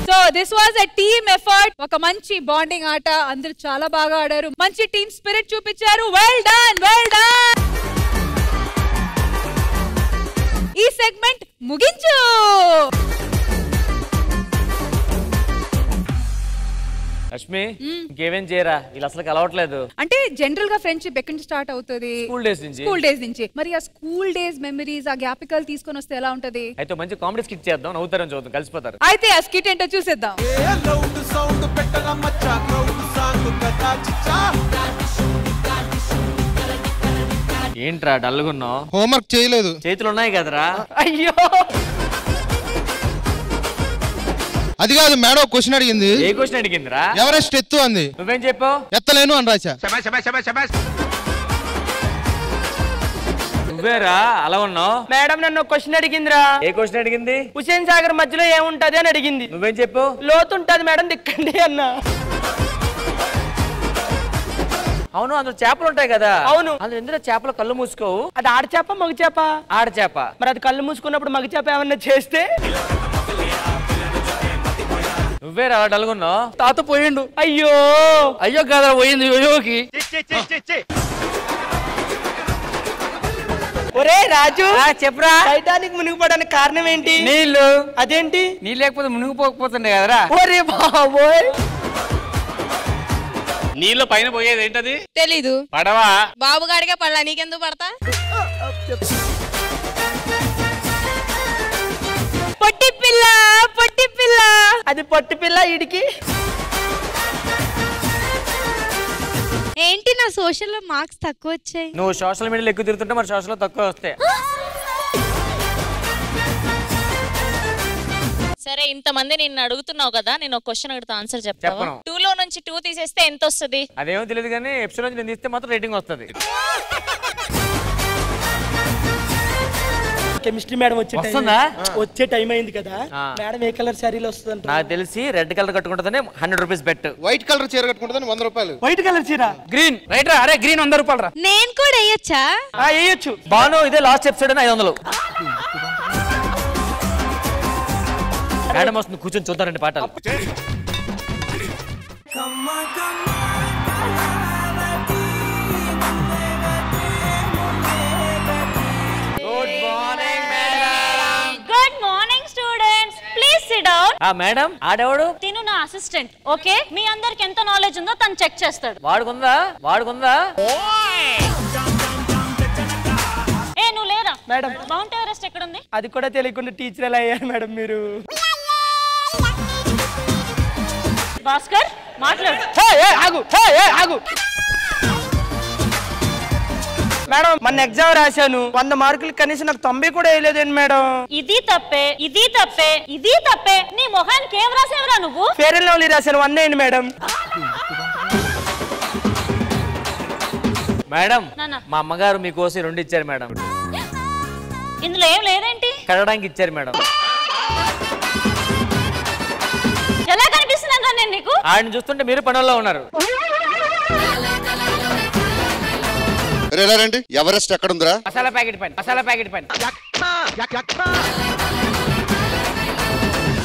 So this was a team effort ఒక మంచి బాండింగ్ ఆట. అందరూ చాలా బాగా ఆడారు. మంచి టీమ్ స్పిరిట్ చూపించారు. వెల్ డన్ వెల్ డన్ ఈ సెగ్మెంట్ ముగించు. లక్ష్మి ఇంకేమేం చేయరా? వీళ్ళు అసలు కలవట్లేదు. అంటే జనరల్గా ఫ్రెండ్షిప్ ఎక్కడి నుంచి స్టార్ట్ అవుతుంది? School days నుంచి. స్కూల్ డేస్ నుంచి. మరి ఆ స్కూల్ డేస్ మెమరీస్ ఆ జ్ఞాపకాలు తీసుకొని వస్తే ఎలా ఉంటది? అయితే మంచి కామెడీ స్కిట్ చేద్దాం నవ్వుతారని చూద్దాం కలిసిపోతారు. అయితే ఆ స్కిట్ ఏంటో చూసేద్దాం. సౌండ్ ఏంట్రా డల్గున్నావు? హోంవర్క్ చేయలేదు. చేతులు ఉన్నాయి కదరా? అయ్యో! అది కాదు మేడం క్వశ్చన్ అడిగింది. ఏ క్వశ్చన్ అడిగిందిరా? ఎవరెస్ట్ ఎత్తు అంది? నువ్వేం చెప్పావు? ఎత్తలేను అని రాశా. నువ్వేరా అలా ఉన్నావు? మేడం నన్ను క్వశ్చన్ అడిగిందిరా. ఏ క్వశ్చన్ అడిగింది? హుసేన్ సాగర్ మధ్యలో ఏముంటది అని అడిగింది. నువ్వేం చెప్పావు? లోతు ఉంటది మేడం దిక్కండి అన్న. అవును అందులో చేపలు ఉంటాయి కదా. అవును. అందులో ఎందులో చేపలు కళ్ళు మూసుకోవు? అది ఆడ చేప మగ చేప? ఆడ చేప. మరి అది కళ్ళు మూసుకున్నప్పుడు మగ చేప ఏమన్నా చేస్తే? నువ్వేరా అలా డల్గున్నావు తాత పోయిండు. అయ్యో! అయ్యో కదా పోయింది అయ్యోకి ఒరే రాజు! చెప్పురా. టైటానిక్ మునిగిపోవడానికి కారణం ఏంటి? నీళ్ళు. అదేంటి? నీళ్ళు లేకపోతే మునిగిపోకపోతుండే కదరా. ఒరే బాబోయ్! నీళ్ళు పైన పోయేది ఏంటది? తెలీదు. పడవా. బాబు గాడిగా పడలా నీకెందుకు పడతా? పొట్టి పిల్ల పొట్టి పిల్ల. అది పొట్టి పిల్ల ఇడికి ఏంటి నా సోషల్లో మార్క్స్ తక్కువ వచ్చాయి? నువ్వు సోషల్ మీడియాలో ఎక్కువ తిరుగుతుంటే మరి సోషల్ తక్కువ వస్తాయి. సరే ఇంతమంది నిన్ను అడుగుతున్నావు కదా నేను ఒక క్వశ్చన్ అడుగుతా ఆన్సర్ చెప్తావా? చెప్పను. టూ లో నుంచి టూ తీసేస్తే ఎంత వస్తుంది అదేమో తెలియదు కానీ ఎపిసోడ్ నుంచి నేను తీస్తే మాత్రం రేటింగ్ వస్తుంది. కెమిస్ట్రీ మేడం వచ్చే time- వస్తుందా? వచ్చే టైం అయింది కదా. ఆ. మేడం ఏ కలర్ శారీలో వస్తుంది నాకు తెలిసి red colour కట్టుకుంటుందని hundred rupees bet white colour చీర కట్టుకుంటుందని వంద రూపాయలు. వైట్ కలర్ చీర? గ్రీన్ రైట్ రా? అరే గ్రీన్ వంద రూపాయలు రా. నేను కూడా వేయచ్చా? వేయచ్చు. బాను ఇదే లాస్ట్ ఎపిసోడ్ అని ఐదు వందలు. మేడం వస్తుంది కూర్చొని చూద్దారండి పాటలు. Good morning students please sit down ఆ మేడం ఆడేవాడు? తిను నా అసిస్టెంట్ ఓకే మీ అందరికి ఎంత నాలెడ్జ్ ఉందో తను చెక్ చేస్తాడు. వాడుకుందా? వాడుకుందా? నువ్వు లేరా? మేడం. మౌంట్ ఎవరెస్ట్ ఎక్కడ ఉంది అది కూడా తెలియకుండా టీచర్ ఎలా అయ్యారు మేడం మీరు? భాస్కర్ మాట్లాడు. ఆగు. ఆగు. మేడం మొన్న ఎగ్జామ్ రాశాను. వంద మార్కులు కనీసం నాకు తొంభై కూడా వేయలేదండి మేడం? ఇది తప్పే ఇది తప్పే ఇది తప్పే. నీ మొహానికి ఏం రాసేవరా నువ్వు? ఫేర్ అండ్ లవ్లీ రాశాను వంద మేడం. మేడం నాన్న. మా అమ్మగారు మీకోసం రెండు ఇచ్చారు మేడం. ఇందులో ఏం లేదేంటి? కడడానికి ఇచ్చారు మేడం. ఎలా కనిపిస్తున్నాను నేను నీకు? ఆయన చూస్తుంటే మీరు పనుల్లో ఉన్నారు. రండి? ఎవరెస్ట్ ఎక్కడుందిరా? మసాలా ప్యాకెట్ పైన మసాలా ప్యాకెట్ పైన.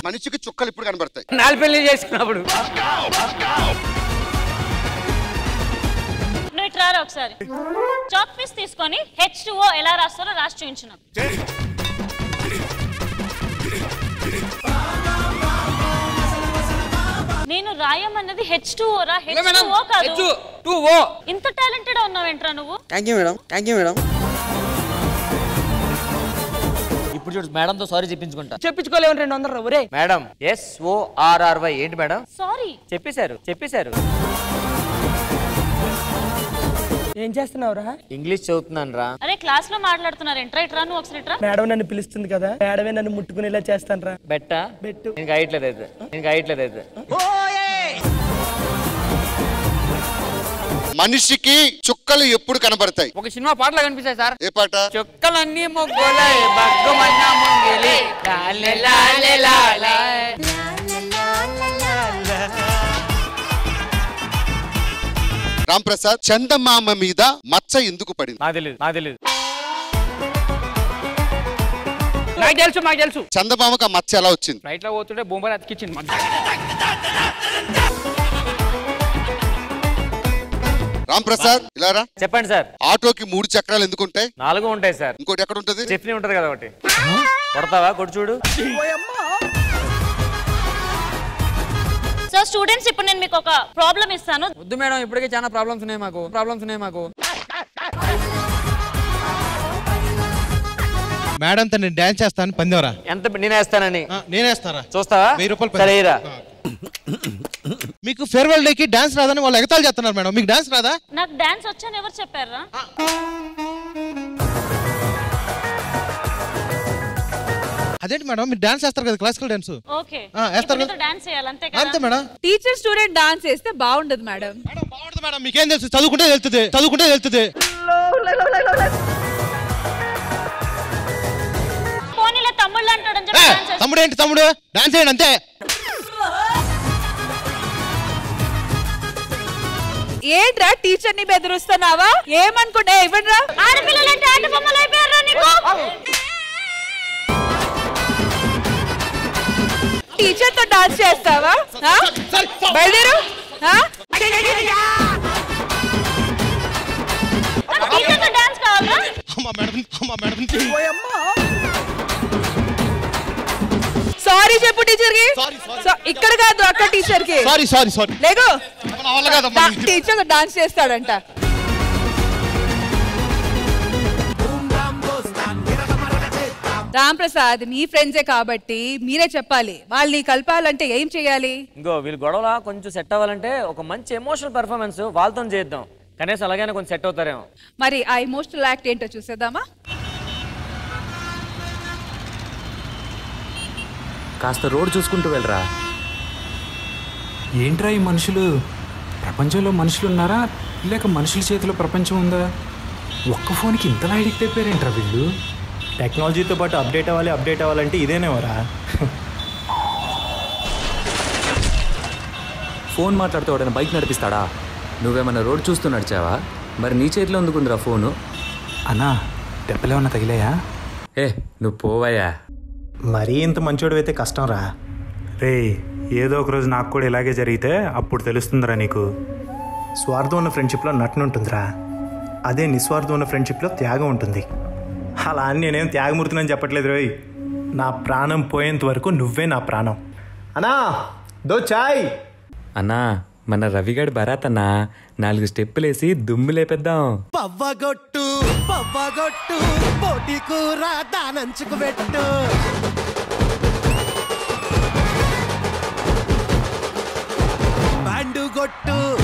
మనిషికి చుక్కలు ఇప్పుడు కనబడతాయి. నాలుగు పెళ్ళి చేసుకున్నప్పుడు. నువ్వు ఇట్లా రా ఒకసారి? చాక్ పీస్ తీసుకొని హెచ్ టూ ఎలా రాస్తారో రాసి చూపించు నాకు నేను రాయమన్నది హెచ్ టూ రా హెచ్ టూ కాదు. టూ ఓ ఇంత టాలెంటెడ్ ఉన్నావేంట్రా నువ్వు? Thank you madam thank you madam. ఇప్పుడు చూడు మేడంతో సారీ చెప్పించుకుంటా. చెప్పించుకోలేము రెండు వందలు ఒరే మేడం ఎస్ ఓ ఆర్ఆర్వై ఏంటి మేడం? సారీ చెప్పేశారు చెప్పేశారు. ఏం చేస్తున్నావురా ఇంగ్లీష్ చదువుతున్నాను రా. అరే క్లాస్లో మాట్లాడుతున్నారు. ఎంట్రా ఇట్రా నువ్వు ఒకసారి ఇట్రా. మేడం నన్ను పిలుస్తుంది కదా మేడమే నన్ను ముట్టుకునేలా చేస్తాను రా. బెట్టా? బెట్టు. ఇంకా అయ్యట్లేదు అయితే. ఇంకా అయ్యట్లేదు అయితే. మనిషికి చుక్కలు ఎప్పుడు కనబడతాయి? ఒక సినిమా పాటలో కనిపిస్తాయి సార్. ఏ పాట? చుక్కలన్నీ మొగ్గలై బగ్గమన్న ముంగిలి. లాలే లాలే లాలే. రామ్ ప్రసాద్ చందమామ మీద మచ్చ ఎందుకు పడింది? నాకు తెలియదు నాకు తెలియదు నాకు తెలుసు నాకు తెలుసు. చందమామకు ఆ మచ్చ ఎలా వచ్చింది? ఫ్లైట్లో పోతుంటే బొమ్మలు అతికిచ్చింది రామ్ ప్రసాద్ ఇలా రా. చెప్పండి సార్. ఆటోకి మూడు చక్రాలు ఎందుకు ఉంటాయి నాలుగు ఉంటాయి సార్. ఇంకోటి ఎక్కడ ఉంటది? స్టెఫ్నీ ఉంటది కదా ఒకటి. కొడతావా కొడు చూడు సో స్టూడెంట్స్ ఇప్పుడు నేను మీకు ఒక ప్రాబ్లం ఇస్తాను. వద్దు మేడం ఇప్పటికే చాలా ప్రాబ్లమ్స్ ఉన్నాయి మాకు. ప్రాబ్లమ్స్ ఉన్నాయి మాకు. మేడం తను డాన్స్ చేస్తాను పందేవరా? ఎంత నేను వేస్తానని? నేనేస్తారా చూస్తావా? వెయ్యి రూపాయలు సరే ఇరా. మీకు ఫేర్వెల్ డేకి డాన్స్ రాదని వాళ్ళు ఎగతాలు చేస్తున్నారు మేడం. మీకు డాన్స్ రాదా? నాకు డాన్స్ వచ్చని ఎవరు చెప్పారా? అదేంటి మేడం? మీరు డాన్స్ చేస్తారు కదా క్లాసికల్ డాన్స్ ఓకే. ఆ, వేస్తారు కదా? డాన్స్ చేయాలి అంతే అంతే మేడం. టీచర్ స్టూడెంట్ డాన్స్ చేస్తే బాగుండదు మేడం. మేడం మీకేం తెలుసు? చదువుకుంటే వెళ్తుంది చదువుకుంటే వెళ్తుంది. తమ్ముడు ఏంటి తమ్ముడు? డాన్స్ చేయండి అంతే. ఏంట్రా టీచర్ని బెదిరిస్తున్నావా? ఏమనుకుంటా ఇవ్వండిరా. ఆడపిల్లలంటే ఆట బొమ్మలు అయిపోయారా నీకు? టీచర్తో డాన్స్ చేస్తావా? బయలుదేరు. సారీ చెప్పు టీచర్కి ఇక్కడ కాదు అక్కడ టీచర్కి సారీ సారీ. సారీ కాదమ్మా. టీచర్ డాన్స్ చేస్తాడంట. రామ్ ప్రసాద్ మీ ఫ్రెండ్సే కాబట్టి మీరే చెప్పాలి. వాళ్ళని కలపాలంటే ఏం చేయాలి? ఇంకో వీళ్ళు గొడవల కొంచెం సెట్ అవ్వాలంటే ఒక మంచి ఎమోషనల్ పెర్ఫార్మెన్స్ వాళ్ళతో చేద్దాం. కనీసం అలాగైనా కొంచెం సెట్ అవుతారేమో. మరి ఆ ఎమోషనల్ యాక్ట్ ఏంటో చూసేద్దామా? కాస్త రోడ్ చూసుకుంటూ వెళ్ళరా. ఏంట్రా ఈ మనుషులు? ప్రపంచంలో మనుషులు ఉన్నారా లేక మనుషుల చేతిలో ప్రపంచం ఉందా? ఒక్క ఫోన్కి ఇంతలా అడిక్ట్ అయిపోయారేంట్రా వీళ్ళు? టెక్నాలజీతో పాటు అప్డేట్ అవ్వాలి అప్డేట్ అవ్వాలంటే ఇదేనేవరా ఫోన్ మాట్లాడుతూ ఎవడైనా బైక్ నడిపిస్తాడా? నువ్వేమన్నా రోడ్ చూస్తూ నడిచావా? మరి నీ చేతిలో ఎందుకుందిరా ఫోను? అన్నా దెబ్బలేమన్నా తగిలాయా? ఏ నువ్వు పోవయ్యా. మరీ ఇంత మంచోడు అయితే కష్టం రా రే ఏదో ఒక రోజు నాకు కూడా ఇలాగే జరిగితే అప్పుడు తెలుస్తుందిరా నీకు. స్వార్థం ఉన్న ఫ్రెండ్షిప్లో నటన ఉంటుందిరా. అదే నిస్వార్థం ఉన్న ఫ్రెండ్షిప్లో త్యాగం ఉంటుంది. అలా అని నేనేం త్యాగమూర్తినని చెప్పట్లేదు రోయ్. నా ప్రాణం పోయేంత వరకు నువ్వే నా ప్రాణం. అన్నా దో చాయ్. అన్నా మన రవిగాడి బరాత్ అన్నా. నాలుగు స్టెప్పులేసి దుమ్ము లేపేద్దాం. పవ్వగొట్టు పవ్వగొట్టు పోటీ కూర దానంచుకు పెట్టు. బ్యాండు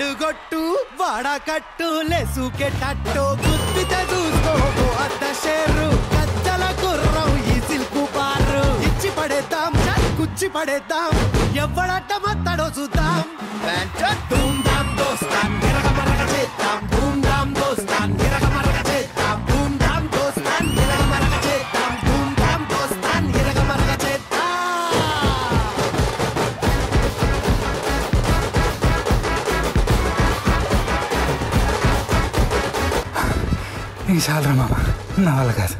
బ్యాండు కొట్టు వాడకట్టు లేసుకెట్టట్టు గుద్దితే చూసుకో అద్ద షేరు కచ్చల గుర్రం ఈ సిల్కు పారు ఇచ్చి పడేద్దాం కుచ్చి పడేద్దాం ఎవడట్ట మత్తడో చూద్దాం. దోస్తాన్ గిరగ మరగ చేద్దాం దోస్తాన్. ఇంక చాలరా మామ. నా వల్ల కాదు.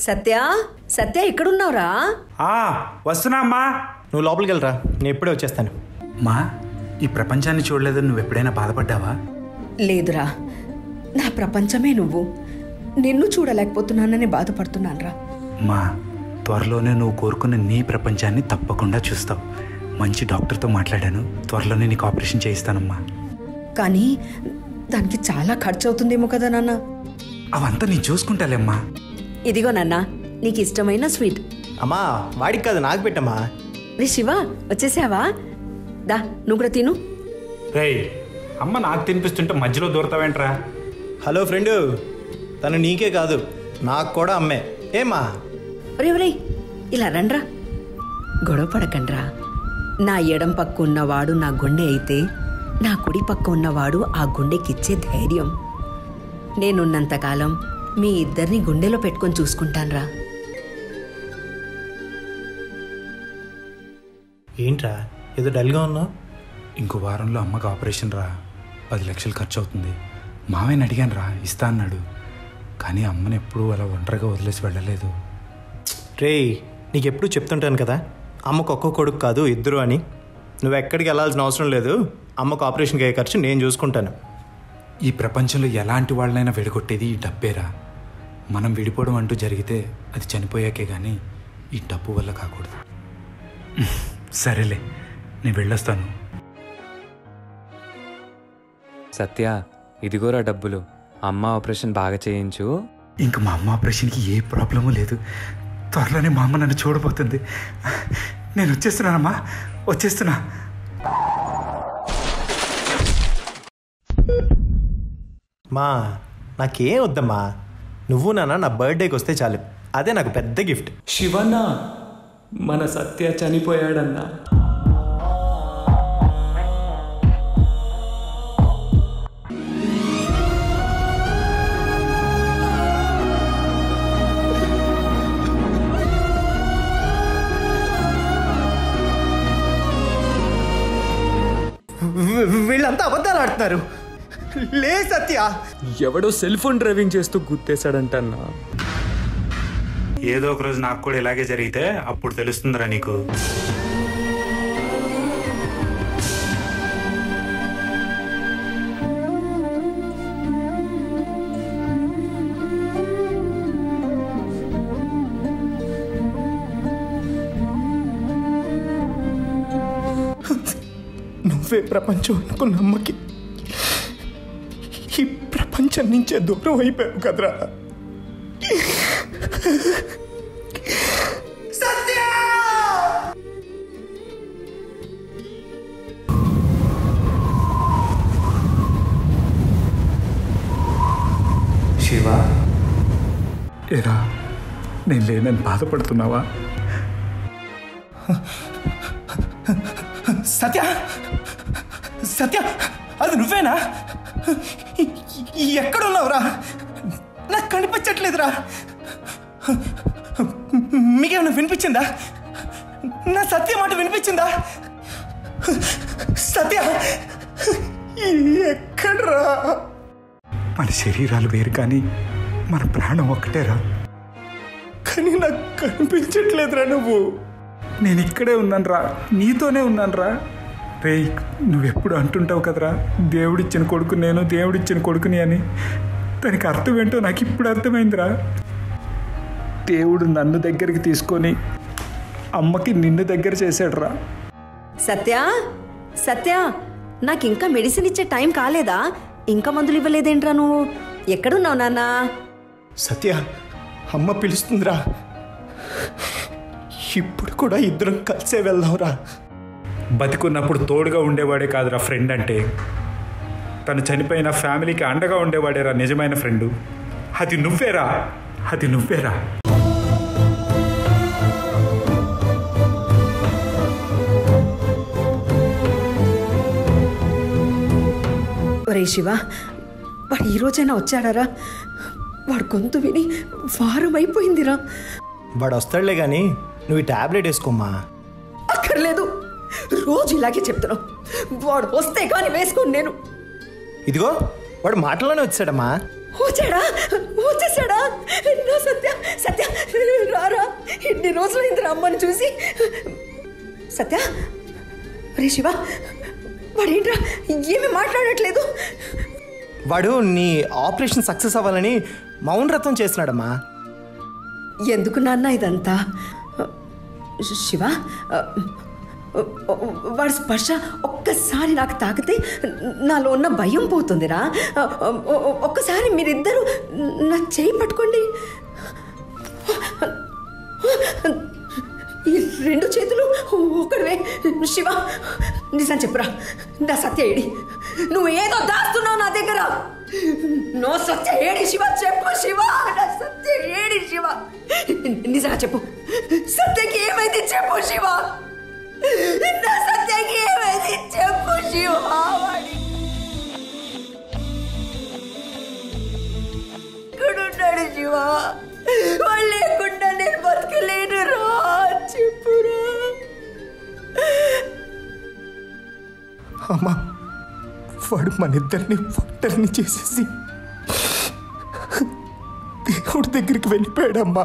సత్య సత్య ఎక్కడున్నావురా? ఆ, వస్తున్నా అమ్మా. నువ్వు లోపలికి వెళ్ళరా. నేను ఎప్పుడే వచ్చేస్తాను. మా ఈ ప్రపంచాన్ని చూడలేదని నువ్వు ఎప్పుడైనా బాధపడ్డావా? లేదురా. నా ప్రపంచమే నువ్వు. నిన్ను చూడలేకపోతున్నానని బాధపడుతున్నానురా. మా త్వరలోనే నువ్వు కోరుకున్న నీ ప్రపంచాన్ని తప్పకుండా చూస్తావు. మంచి డాక్టర్తో మాట్లాడాను. త్వరలోనే నీకు ఆపరేషన్ చేయిస్తానమ్మా. కానీ దానికి చాలా ఖర్చు అవుతుందేమో కదా నాన్న. అవంతా నేను చూసుకుంటాలేమ్మా. ఇదిగో నాన్న నీకు ఇష్టమైన స్వీట్. అమ్మా వాడికి కాదు నాకు పెట్టమ్మా. రే శివ వచ్చేసావా? దా నువ్వు కూడా తిను. రేయ్ అమ్మ నాకు తినిపిస్తుంటే మధ్యలో దూరతావేంట్రా? హలో ఫ్రెండు తను నీకే కాదు నాకు కూడా అమ్మే. ఏమా ఒరే ఒరే ఇలా రండ్రా. గొడవ పడకండ్రా. నా ఎడం పక్క ఉన్నవాడు నా గుండె అయితే నా కుడి పక్క ఉన్నవాడు ఆ గుండెకిచ్చే ధైర్యం. నేనున్నంతకాలం మీ ఇద్దరిని గుండెలో పెట్టుకొని చూసుకుంటాన్రా. ఏంట్రా? ఏదో డల్గా ఉన్నావు ఇంకో వారంలో అమ్మకి ఆపరేషన్ రా. పది లక్షలు ఖర్చు అవుతుంది మామయ్యని అడిగాను రా. ఇస్తా అన్నాడు. కానీ అమ్మని ఎప్పుడూ అలా ఒంటరిగా వదిలేసి వెళ్ళలేదు. రేయ్ నీకు ఎప్పుడు చెప్తుంటాను కదా? అమ్మకు ఒక్క కొడుకు కాదు ఇద్దరు అని. నువ్వు ఎక్కడికి వెళ్ళాల్సిన అవసరం లేదు. అమ్మకు ఆపరేషన్కి అయ్యే ఖర్చు నేను చూసుకుంటాను. ఈ ప్రపంచంలో ఎలాంటి వాళ్ళనైనా విడగొట్టేది ఈ డబ్బేరా? మనం విడిపోవడం అంటూ జరిగితే అది చనిపోయాకే కానీ ఈ డబ్బు వల్ల కాకూడదు. సరేలే నేను వెళ్ళొస్తాను. సత్య ఇదిగోరా డబ్బులు. అమ్మ ఆపరేషన్ బాగా చేయించు. ఇంక మా అమ్మ ఆపరేషన్కి ఏ ప్రాబ్లము లేదు. త్వరలోనే మా అమ్మ నన్ను చూడబోతుంది. నేను వచ్చేస్తున్నానమ్మా. వచ్చేస్తున్నా. మా నాకేం వద్దమ్మా. నువ్వు నాన్న నా బర్త్డేకి వస్తే చాలు. అదే నాకు పెద్ద గిఫ్ట్. శివన్న మన సత్య చనిపోయాడన్నా. వీళ్ళంతా అబద్ధాలు ఆడుతున్నారు. లే సత్య. ఎవడో సెల్ ఫోన్ డ్రైవింగ్ చేస్తూ గుర్తేశాడంటన్నా ఏదో ఒక రోజు నాకు కూడా ఇలాగే జరిగితే అప్పుడు తెలుస్తుందిరా నీకు. నువ్వే ప్రపంచం అనుకున్న అమ్మకి ఈ ప్రపంచం నుంచే దూరం అయిపోయావు కదరా. శివ? ఎరా నేను లేనని బాధపడుతున్నావా? సత్య! సత్య అది నువ్వేనా? ఎక్కడున్నావురా? నాకు కనిపించట్లేదురా. మీకేమైనా వినిపించిందా? నా సత్య మాట వినిపించిందా? సత్య ఎక్కడ్రా? మన శరీరాలు వేరు కానీ మన ప్రాణం ఒక్కటేరా. కానీ నాకు కనిపించట్లేదురా నువ్వు. నేను ఇక్కడే ఉన్నానురా నీతోనే ఉన్నానురా. రే నువ్వెప్పుడు అంటుంటావు కదరా? దేవుడిచ్చిన కొడుకు నేను దేవుడిచ్చిన కొడుకుని అని. దానికి అర్థం ఏంటో నాకు ఇప్పుడు అర్థమైందిరా. దేవుడు నన్ను దగ్గరికి తీసుకొని అమ్మకి నిన్ను దగ్గర చేశాడురా. సత్య సత్య నాకు ఇంకా మెడిసిన్ ఇచ్చే టైం కాలేదా? ఇంకా మందులు ఇవ్వలేదేంట్రా నువ్వు? ఎక్కడున్నావు నాన్న? సత్య అమ్మ పిలుస్తుందిరా. ఇప్పుడు కూడా ఇద్దరం కలిసే వెళ్దాంరా. బతికున్నప్పుడు తోడుగా ఉండేవాడే కాదురా ఫ్రెండ్ అంటే. తను చనిపోయిన ఫ్యామిలీకి అండగా ఉండేవాడేరా నిజమైన ఫ్రెండు అది నువ్వేరా? అది నువ్వేరా? ఒరే శివ వాడు ఈ రోజైనా వచ్చాడారా? వాడు గొంతు విని వారం అయిపోయిందిరా వాడు వస్తాడులే కానీ నువ్వు ఈ టాబ్లెట్ వేసుకోమ్మా. అక్కర్లేదు. రోజు ఇలాగే చెప్తున్నావు వాడు వస్తే కానీ వేసుకోను నేను. ఇదిగో వాడు మాటలోనే వచ్చాడమ్మా. వచ్చాడా? వచ్చేసాడా? నా సత్య సత్య రారా. ఇన్ని రోజులైందిరా అమ్మని చూసి. సత్య రే శివ వాడేంట్రా? ఏమి మాట్లాడట్లేదు. వాడు నీ ఆపరేషన్ సక్సెస్ అవ్వాలని మౌనరథం చేస్తున్నాడమ్మా. ఎందుకు నాన్న ఇదంతా? శివ వాడి స్పర్శ ఒక్కసారి నాకు తాకితే నాలో ఉన్న భయం పోతుందిరా. ఒక్కసారి మీరిద్దరూ నా చేయి పట్టుకోండి. ఈ రెండు చేతులు ఒకటివే. శివ నిజం చెప్పురా. నా సత్య ఏడి. నువ్వు ఏదో దాస్తున్నావు నా దగ్గర. నో సత్య ఏడి శివ చెప్పు శివ. నా సత్య ఏడి శివ. నిజంగా చెప్పు. సత్యకి ఏమైంది చెప్పు శివ. సత్యకి ఏమైంది? చెప్పు శివ. వాడి ఇక్కడున్నాడు శివ. వాళ్ళు లేకుండా నేను బతకలేను రా. చెప్పురా అమ్మా వాడు మన ఇద్దరిని ఒంటరిని చేసేసి దేవుడి దగ్గరికి వెళ్ళిపోయాడమ్మా.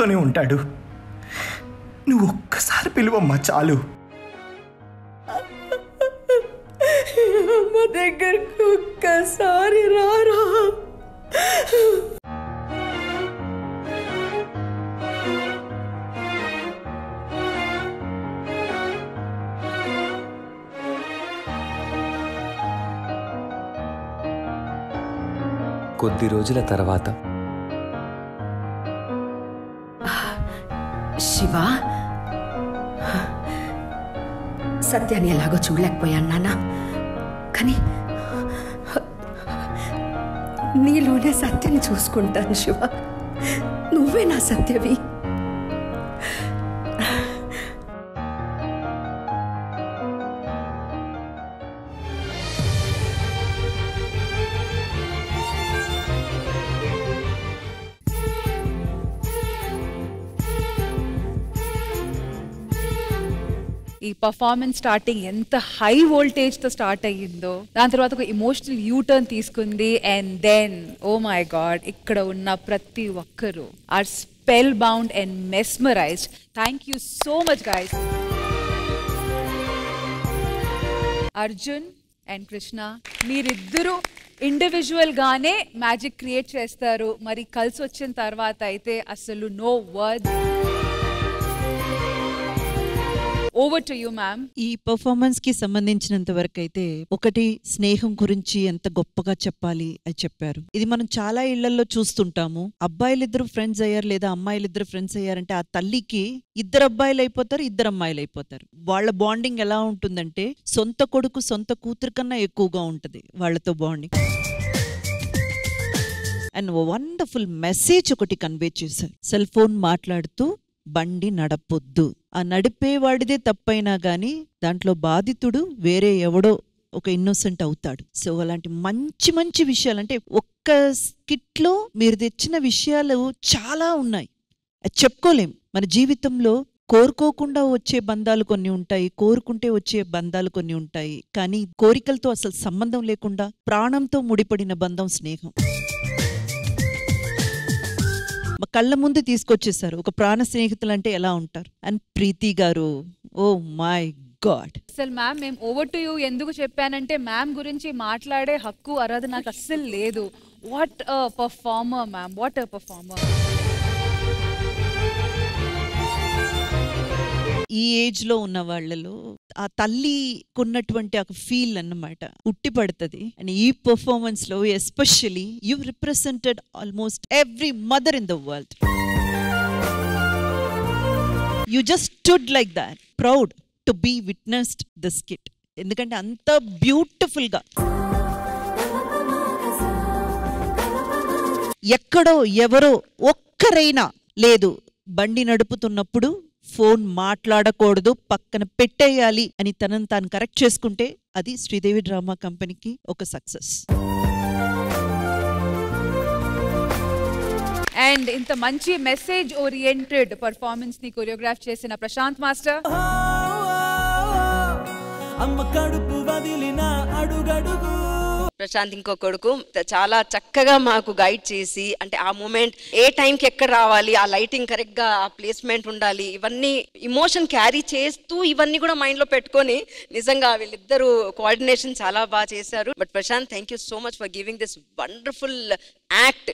మనతోనే ఉంటాడు. నువ్వు ఒక్కసారి పిలువమ్మా చాలు. అమ్మ దగ్గరకు ఒక్కసారి రారా. కొద్ది రోజుల తర్వాత శివ? సత్యాన్ని ఎలాగో చూడలేకపోయాను నాన్న. కానీ నీలోనే సత్యాన్ని చూసుకుంటాను శివ. నువ్వే నా సత్యవి. పర్ఫార్మెన్స్ స్టార్టింగ్ ఎంత హై వోల్టేజ్తో స్టార్ట్ అయ్యిందో దాని తర్వాత ఒక ఇమోషనల్ యూ టర్న్ తీసుకుంది and then oh my god ఇక్కడ ఉన్న ప్రతి ఒక్కరూ are spell bound and mesmerised thank you so much guys Arjun and Krishna మీరిద్దరూ ఇండివిజువల్ గానే మ్యాజిక్ క్రియేట్ చేస్తారు. మరి కలిసి వచ్చిన తర్వాత అయితే అసలు no word over to you ma'am ఈ పర్ఫార్మెన్స్కి సంబంధించినంత వరకు అయితే ఒకటి స్నేహం గురించి ఎంత గొప్పగా చెప్పాలి అని చెప్పారు. ఇది మనం చాలా ఇళ్ళలో చూస్తుంటాము. అబ్బాయిలిద్దరు ఫ్రెండ్స్ అయ్యారు లేదా అమ్మాయిలిద్దరు ఫ్రెండ్స్ అయ్యారంటే ఆ తల్లికి ఇద్దరు అబ్బాయిలు అయిపోతారు ఇద్దరు అమ్మాయిలు అయిపోతారు. వాళ్ళ బాండింగ్ ఎలా ఉంటుందంటే సొంత కొడుకు సొంత కూతురు కన్నా ఎక్కువగా ఉంటది వాళ్ళతో బాండింగ్ అండ్ వండర్ఫుల్ మెసేజ్ ఒకటి కన్వే చేశారు. సెల్ ఫోన్ మాట్లాడుతూ బండి నడపొద్దు. ఆ నడిపేవాడిదే తప్పైనా కానీ దాంట్లో బాధితుడు వేరే ఎవడో ఒక ఇన్నోసెంట్ అవుతాడు. సో అలాంటి మంచి మంచి విషయాలు అంటే ఒక్క స్కిట్లో మీరు తెచ్చిన విషయాలు చాలా ఉన్నాయి. అది చెప్పుకోలేం. మన జీవితంలో కోరుకోకుండా వచ్చే బంధాలు కొన్ని ఉంటాయి కోరుకుంటే వచ్చే బంధాలు కొన్ని ఉంటాయి. కానీ కోరికలతో అసలు సంబంధం లేకుండా ప్రాణంతో ముడిపడిన బంధం స్నేహం. కళ్ళ ముందు తీసుకొచ్చేసారు ఒక ప్రాణ స్నేహితులు అంటే ఎలా ఉంటారు? And Preethi garu oh my god అసలు మ్యామ్ మేము ఓవర్ టు యూ ఎందుకు చెప్పానంటే మ్యామ్ గురించి మాట్లాడే హక్కు అర్హత నాకు అస్సలు లేదు. What performer ma'am what performer ఈ ఏజ్లో ఉన్న వాళ్ళలో ఆ తల్లికున్నటువంటి ఒక ఫీల్ అన్నమాట. ఉట్టి పడుతుంది. అండ్ ఈ పర్ఫార్మెన్స్లో especially you represented almost every mother in the world. You just stood like that. Proud to be witnessed this skit ఎందుకంటే అంత బ్యూటిఫుల్గా ఎక్కడో ఎవరో ఒక్కరైనా లేదు బండి నడుపుతున్నప్పుడు ఫోన్ మాట్లాడకూడదు పక్కన పెట్టేయాలి అని తనను తాను కరెక్ట్ చేసుకుంటే అది శ్రీదేవి డ్రామా కంపెనీకి ఒక సక్సెస్. అండ్ ఇంత మంచి మెసేజ్ ఓరియంటెడ్ పర్ఫార్మెన్స్ని కొరియోగ్రాఫ్ చేసిన ప్రశాంత్ మాస్టర్. అమ్మ కడుపు వదిలిన అడుగడుగు. ప్రశాంత్ ఇంకో కొడుకు. చాలా చక్కగా మాకు గైడ్ చేసి అంటే ఆ మూమెంట్ ఏ టైంకి ఎక్కడ రావాలి ఆ లైటింగ్ కరెక్ట్గా ఆ ప్లేస్మెంట్ ఉండాలి ఇవన్నీ ఇమోషన్ క్యారీ చేస్తూ ఇవన్నీ కూడా మైండ్లో పెట్టుకొని నిజంగా వీళ్ళిద్దరూ కోఆర్డినేషన్ చాలా బాగా చేశారు. But Prashant thank you so much for giving this wonderful act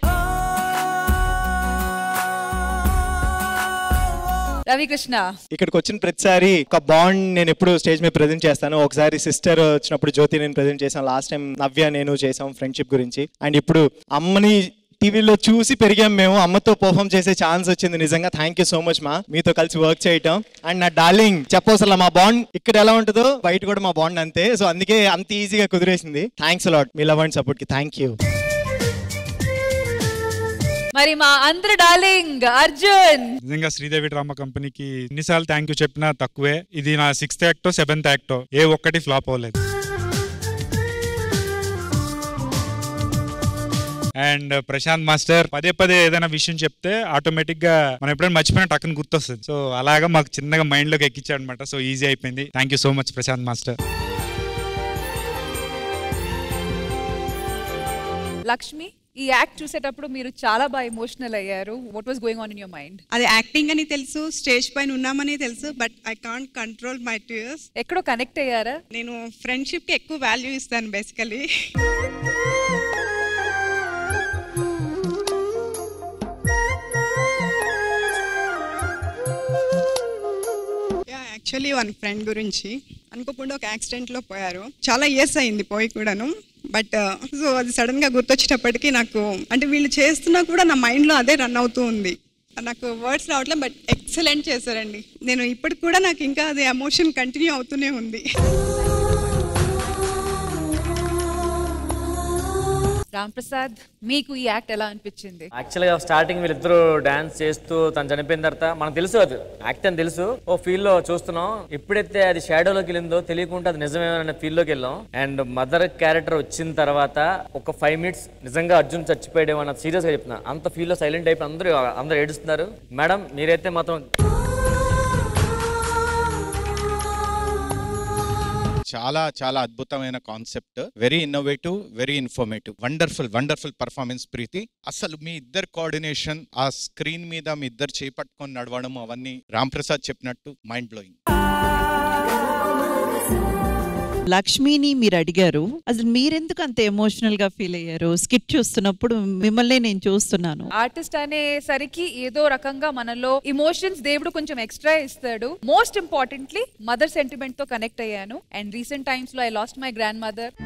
Ravikrishna. ఇక్కడికి వచ్చిన ప్రతిసారి ఒక బాండ్ నేను ఎప్పుడు స్టేజ్ మీద ప్రెజెంట్ చేస్తాను. ఒకసారి సిస్టర్ వచ్చినప్పుడు జ్యోతి నేను ప్రెజెంట్ చేశాను. లాస్ట్ టైం నవ్య నేను చేసాం ఫ్రెండ్షిప్ గురించి. అండ్ ఇప్పుడు అమ్మని టీవీలో చూసి పెరిగాం మేము. అమ్మతో పర్ఫామ్ చేసే ఛాన్స్ వచ్చింది నిజంగా. థ్యాంక్ యూ సో మచ్ మా మీతో కలిసి వర్క్ చేయటం. అండ్ నా డార్లింగ్ చెప్పవసలా మా బాండ్ ఇక్కడ ఎలా ఉంటుందో బయట కూడా మా బాండ్ అంతే. సో అందుకే అంత ఈజీగా కుదిరేసింది. థ్యాంక్స్ లాట్ మీ లవ్ అండ్ సపోర్ట్కి థ్యాంక్ యూ మరి మా అందరి డార్లింగ్ అర్జున్. నిజంగా శ్రీదేవి డ్రామా కంపెనీకి ఎన్నిసార్లు థ్యాంక్ యూ చెప్పినా తక్కువే. ఇది నా సిక్స్త్ యాక్టో సెవెంత్ యాక్టో ఏ ఒక్కటి ఫ్లాప్ అవ్వలేదు. అండ్ ప్రశాంత్ మాస్టర్ పదే పదే ఏదైనా విషయం చెప్తే ఆటోమేటిక్గా మనం ఎప్పుడైనా మర్చిపోయినా టక్కున గుర్తొస్తుంది. సో అలాగా మాకు చిన్నగా మైండ్లోకి ఎక్కించాడు అనమాట సో ఈజీ అయిపోయింది. Thank you so much Prashant master. Lakshmi ఈ యాక్ట్ చూసేటప్పుడు మీరు చాలా బాగా ఎమోషనల్ అయ్యారు. What was going on in your mind అది యాక్టింగ్ అని తెలుసు స్టేజ్ పైన ఉన్నామని తెలుసు but I can't control my tears ఎక్కడో కనెక్ట్ అయ్యారా? నేను ఫ్రెండ్షిప్కి ఎక్కువ వాల్యూ ఇస్తాను బేసికలీ యాక్చువల్లీ వన్ ఫ్రెండ్ గురించి అనుకోకుండా ఒక యాక్సిడెంట్లో పోయారు. చాలా ఇయర్స్ అయింది పోయి కూడాను. బట్ uh, సో అది సడన్గా గుర్తొచ్చేటప్పటికి నాకు అంటే వీళ్ళు చేస్తున్నా కూడా నా మైండ్లో అదే రన్ అవుతూ ఉంది. నాకు వర్డ్స్ రావట్లేదు బట్ ఎక్సలెంట్ చేశారండి. నేను ఇప్పటికి కూడా నాకు ఇంకా అది ఎమోషన్ కంటిన్యూ అవుతూనే ఉంది. రామ్ ప్రసాద్ మీకు ఈ యాక్ట్ ఎలా అనిపించింది? యాక్చువల్గా స్టార్టింగ్ వీళ్ళిద్దరూ డాన్స్ చేస్తూ తను చనిపోయిన తర్వాత మనకు తెలుసు అది. యాక్ట్ అని తెలుసు. ఓ ఫీల్లో చూస్తున్నాం. ఎప్పుడైతే అది షాడోలోకి వెళ్ళిందో తెలియకుండా అది నిజమేమో ఫీల్లోకి వెళ్ళాం. అండ్ మదర్ క్యారెక్టర్ వచ్చిన తర్వాత ఒక ఫైవ్ మినిట్స్ నిజంగా అర్జున్ చచ్చిపోయాడేమో అన్న సీరియస్గా చెప్తున్నా. అంత ఫీల్లో సైలెంట్ అయిపోయి అందరూ అందరూ ఏడుస్తున్నారు. మేడం మీరైతే మాత్రం చాలా చాలా అద్భుతమైన concept. Very innovative very informative wonderful wonderful performance Preethi. అసలు మీ ఇద్దరు కోఆర్డినేషన్ ఆ స్క్రీన్ మీద మీ ఇద్దరు చేపట్టుకొని నడవడం అవన్నీ రామ్ ప్రసాద్ చెప్పినట్టు మైండ్ బ్లోయింగ్ లక్ష్మిని మీరు అడిగారు. అసలు మీరెందుకు అంత ఎమోషనల్గా ఫీల్ అయ్యారు? స్కిట్ చూస్తున్నప్పుడు మిమ్మల్ని నేను చూస్తున్నాను. ఆర్టిస్ట్ అనేసరికి ఏదో రకంగా మనలో ఇమోషన్స్ దేవుడు కొంచెం ఎక్స్ట్రా ఇస్తాడు. మోస్ట్ ఇంపార్టెంట్లీ మదర్ సెంటిమెంట్తో కనెక్ట్ అయ్యాను. అండ్ రీసెంట్ టైమ్స్లో I lost my grandmother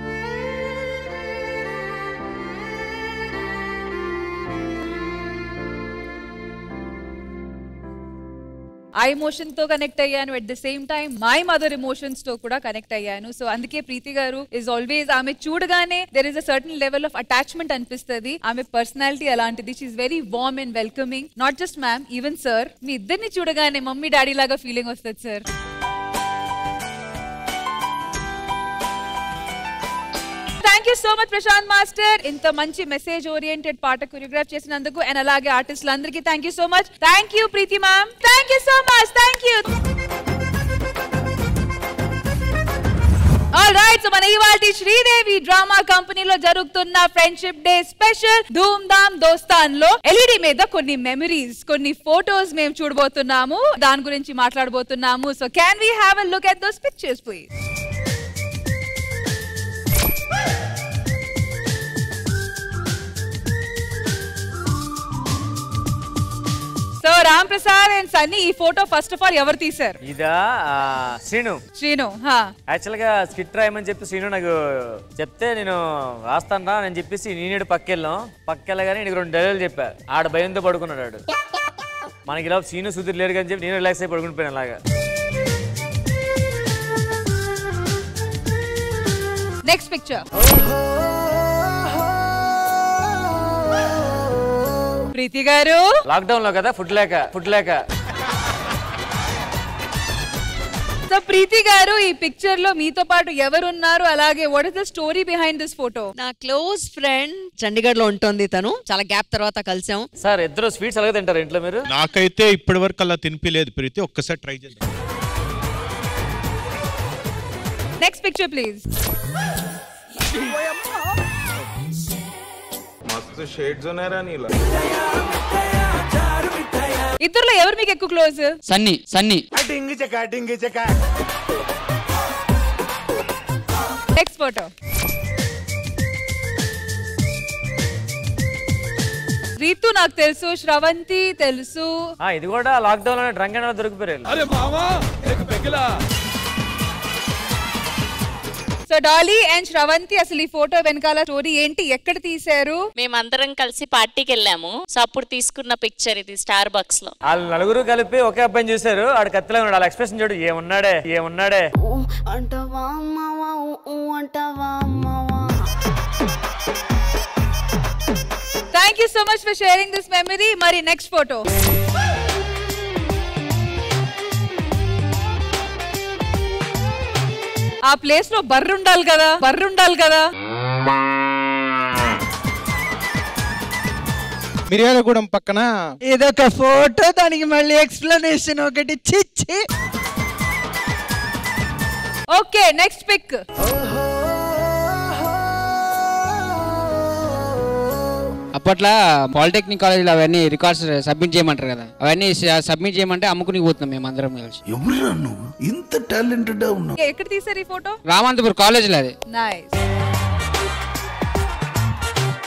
ఆ ఎమోషన్తో కనెక్ట్ అయ్యాను. At the same time my mother ఎమోషన్స్తో కూడా కనెక్ట్ అయ్యాను. సో అందుకే ప్రీతి గారు ఇస్ ఆల్వేస్ ఆమె చూడగానే there is a certain level of attachment అనిపిస్తుంది. ఆమె పర్సనాలిటీ అలాంటిది. She's very warm and welcoming not just ma'am even sir మీ ఇద్దరిని చూడగానే మమ్మీ డాడీ లాగా ఫీలింగ్ వస్తుంది sir you so much Prashant master ఇంత మంచి మెసేజ్ ఓరియంటెడ్ పాట కొరియోగ్రాఫ్ చేసినందుకు అండ్ అలాగే ఆర్టిస్టులు అందరికీ thank you so much thank you Preethi ma'am thank you so much thank you all right so మన ఇవాల్టి శ్రీదేవి డ్రామా కంపెనీలో జరుగుతున్న ఫ్రెండ్షిప్ డే స్పెషల్ ధూమ్ ధామ్ దోస్తాన్లో ఎల్ఈడి మీద కొన్ని మెమరీస్ కొన్ని ఫోటోస్ మేము చూడబోతున్నాము. దాని గురించి మాట్లాడబోతున్నాము. So can we have a look at those pictures please so Ram Prasad and Sunny ఈ ఫోటో ఫస్ట్ ఆఫ్ ఆల్ ఎవరు తీశారు? ఇదా ఆ, శ్రీను. శ్రీను హా. యాక్చువల్గా స్కిట్ రాయమని చెప్పి శ్రీను నాకు చెప్తే నేను రాస్తాను రా అని చెప్పేసి నేనేడు పక్కెళ్ళాం. పక్కెళ్ళగానే నీకు రెండు డైలాగులు చెప్పా. ఆడ భయంతో పడుకున్నాడు ఆడు. మనకి ఇలా సీను సుధీర్ లేరు అని చెప్పి నేను రిలాక్స్ అయి పడుకుని అలాగా. నెక్స్ట్ పిక్చర్ ప్రీతి గారు? లాక్డౌన్లో కదా ఫుడ్ లేక ఫుడ్ లేక. సో ప్రీతి గారు ఈ పిక్చర్లో మీతో పాటు ఎవరున్నారు? అలాగే what is the story behind this photo నా క్లోజ్ ఫ్రెండ్ చండీగఢ్లో ఉంటుంది తను. చాలా గ్యాప్ తర్వాత కలిసాం. సార్ ఇద్దరు స్వీట్స్ అలాగే తింటారు ఇంట్లో మీరు? నాకైతే ఇప్పటి వరకు అలా తినిపించలేదు ప్రీతి. ఒక్కసారి ట్రై చేద్దాం. నెక్స్ట్ పిక్చర్ ప్లీజ్ మస్తు షేడ్స్ ఉన్నారా నీలో ఇద్దరులో ఎవరు మీకు ఎక్కువ క్లోజ్ సన్నీ సన్నీ. డింగి చెక్క డింగి చెక్క నెక్స్ట్ ఫోటో రీతు నాకు తెలుసు శ్రవంతి తెలుసు. ఆ, ఇది కూడా లాక్డౌన్లో డ్రంక్ అండ్ దొరికిపోయారు అరే మామా సో డాలీ అండ్ శ్రవంతి అసలు ఈ ఫోటో వెనకాల స్టోరీ ఏంటి? ఎక్కడ తీశారు? మేమందరం కలిసి పార్టీకి వెళ్ళాము. సో అప్పుడు తీసుకున్న పిక్చర్ ఇది స్టార్ బాక్స్లో. వాళ్ళు నలుగురు కలిపి ఒకే అబ్బాయిని చూశారు. ఆడ కత్తిలో ఉన్నాడు. వాళ్ళ ఎక్స్ప్రెషన్ చూడు. ఏమున్నాడే ఏమున్నాడే అంటావా అమ్మావా? అంటావా అమ్మావా? Thank you so much for sharing this memory మరి నెక్స్ట్ ఫోటో ఆ ప్లేస్లో బర్రు ఉండాలి కదా బర్రు ఉండాలి కదా. మిర్యాలగూడెం పక్కన ఇదొక ఫోటో దానికి మళ్ళీ ఎక్స్ప్లెనేషన్ ఒకటి. చిచ్చి ఓకే నెక్స్ట్ పిక్ అప్పట్లో పాలిటెక్నిక్ కాలేజీలో అవన్నీ రికార్డ్స్ సబ్మిట్ చేయమంటారు కదా. అవన్నీ సబ్మిట్ చేయమంటే అమ్ముకుని పోతున్నాం మేము అందరం కలిసి. నువ్వు? ఇంత టాలెంటెడ్ ఉన్నావు. ఎక్కడ తీసారు ఈ ఫోటో? రామాంతపూర్ కాలేజీలో అది. నైస్.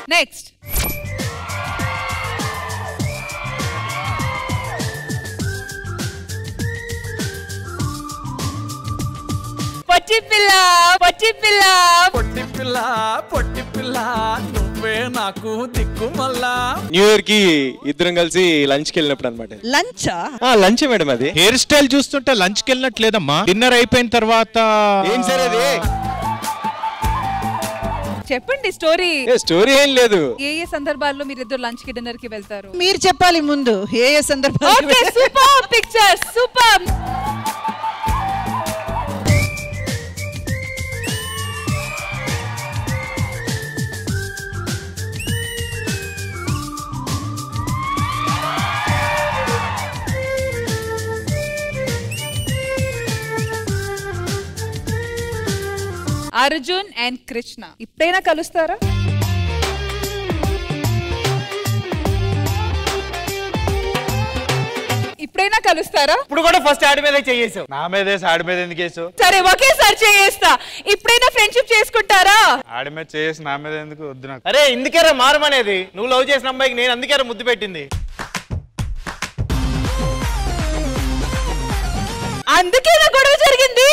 నెక్స్ట్. పొట్టి పిల్ల పొట్టి పిల్ల. పొట్టి పిల్ల పొట్టి పిల్ల నువ్వే నాకు దిక్కు మళ్ళా. న్యూ ఇయర్కి ఇద్దరం కలిసి లంచ్కి వెళ్ళినప్పుడు అనమాట లంచా లంచ్ మేడం అది. హెయిర్ స్టైల్ చూస్తుంటే లంచ్కి వెళ్ళినట్లేదమ్మా. డిన్నర్ అయిపోయిన తర్వాత ఏం సరే అది? చెప్పండి స్టోరీ స్టోరీ ఏం లేదు. ఏ ఏ సందర్భాల్లో మీరు ఇద్దరు లంచ్కి డిన్నర్కి వెళ్తారు? మీరు చెప్పాలి ముందు ఏ ఏ సందర్భాలు okay super picture super Arjun and Krishna. ఇప్పుడైనా కలుస్తారా? ఇప్పుడైనా కలుస్తారా? ఇప్పుడు కూడా ఫస్ట్ ఆడి మీద చేసావు నా మీదే ఆడి మీద ఎందుకు వేసావు సరే ఒకేసారి చేస్తా ఇప్పుడైనా ఫ్రెండ్షిప్ చేసుకుంటారా? ఆడి మీద చేసి నా మీద ఎందుకు వద్దు నాకు? అరే ఇందుకేరా మారమనేది నువ్వు లవ్ చేసిన అమ్మాయికి నేను అందుకేరా ముద్దు పెట్టింది? అందుకే నా గొడవ జరిగింది.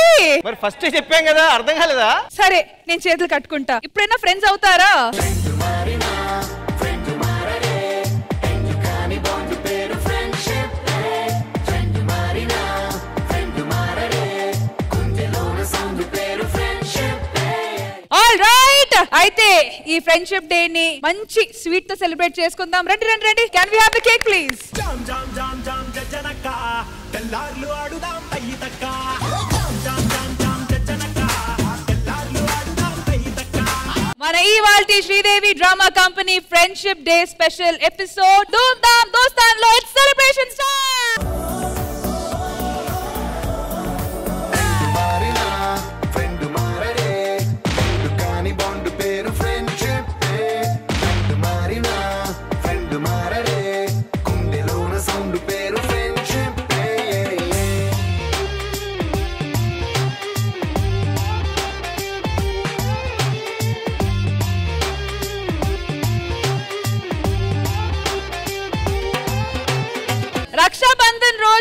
మరి ఫస్ట్ చెప్పాం కదా అర్థం కాలేదా? సరే నేను చేతులు కట్టుకుంటా. ఇప్పుడైనా ఫ్రెండ్స్ అవుతారా? ఆల్ రైట్ అయితే ఈ ఫ్రెండ్షిప్ డే ని మంచి స్వీట్తో సెలబ్రేట్ చేసుకుందాం. రండి రండి రండి. Can we have the cake please మన ఈ వాల్టి Sridevi drama company friendship day special episode Dhoom Dhaam దోస్తాన్లో it's celebration star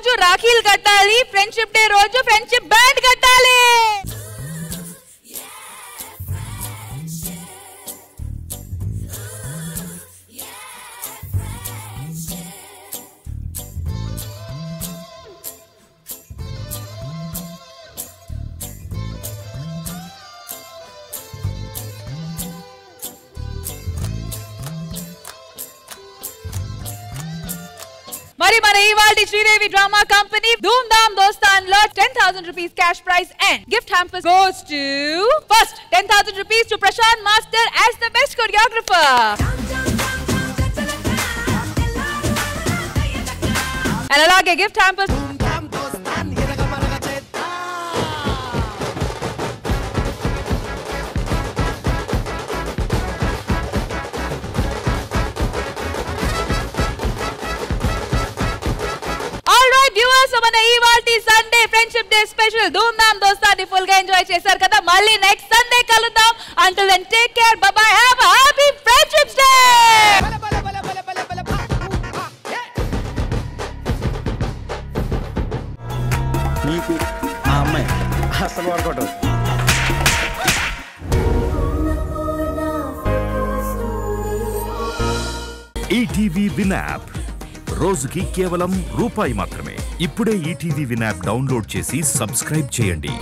రోజు రాఖీలు కట్టాలి ఫ్రెండ్షిప్ డే రోజు ఫ్రెండ్షిప్ బ్యాండ్ కట్టాలి మరి మన ఇవాళ Sridevi drama company Dhoom Dhaam దోస్తాన్లో ten thousand rupees cash prize and gift hamper goes to first ten thousand rupees to Prashant master as the best choreographer and అలాగే gift hamper మన ఇవాల్టి సండే ఫ్రెండ్షిప్ డే స్పెషల్ ధూమ్ ధామ్ దోస్తాన్ని ఫుల్గా enjoy చేశారు కదా. మళ్ళీ next Sunday కలుద్దాం. Until then take care bye bye have happy friendship day నీకు ఆ అమ్మాయి అసలు వర్కౌట్ ఈటీవీ విన్ యాప్ రోజుకి కేవలం రూపాయి మాత్రమే. ఇప్పుడే ఈటీవీ విన్ యాప్ డౌన్లోడ్ చేసి సబ్స్క్రైబ్ చేయండి.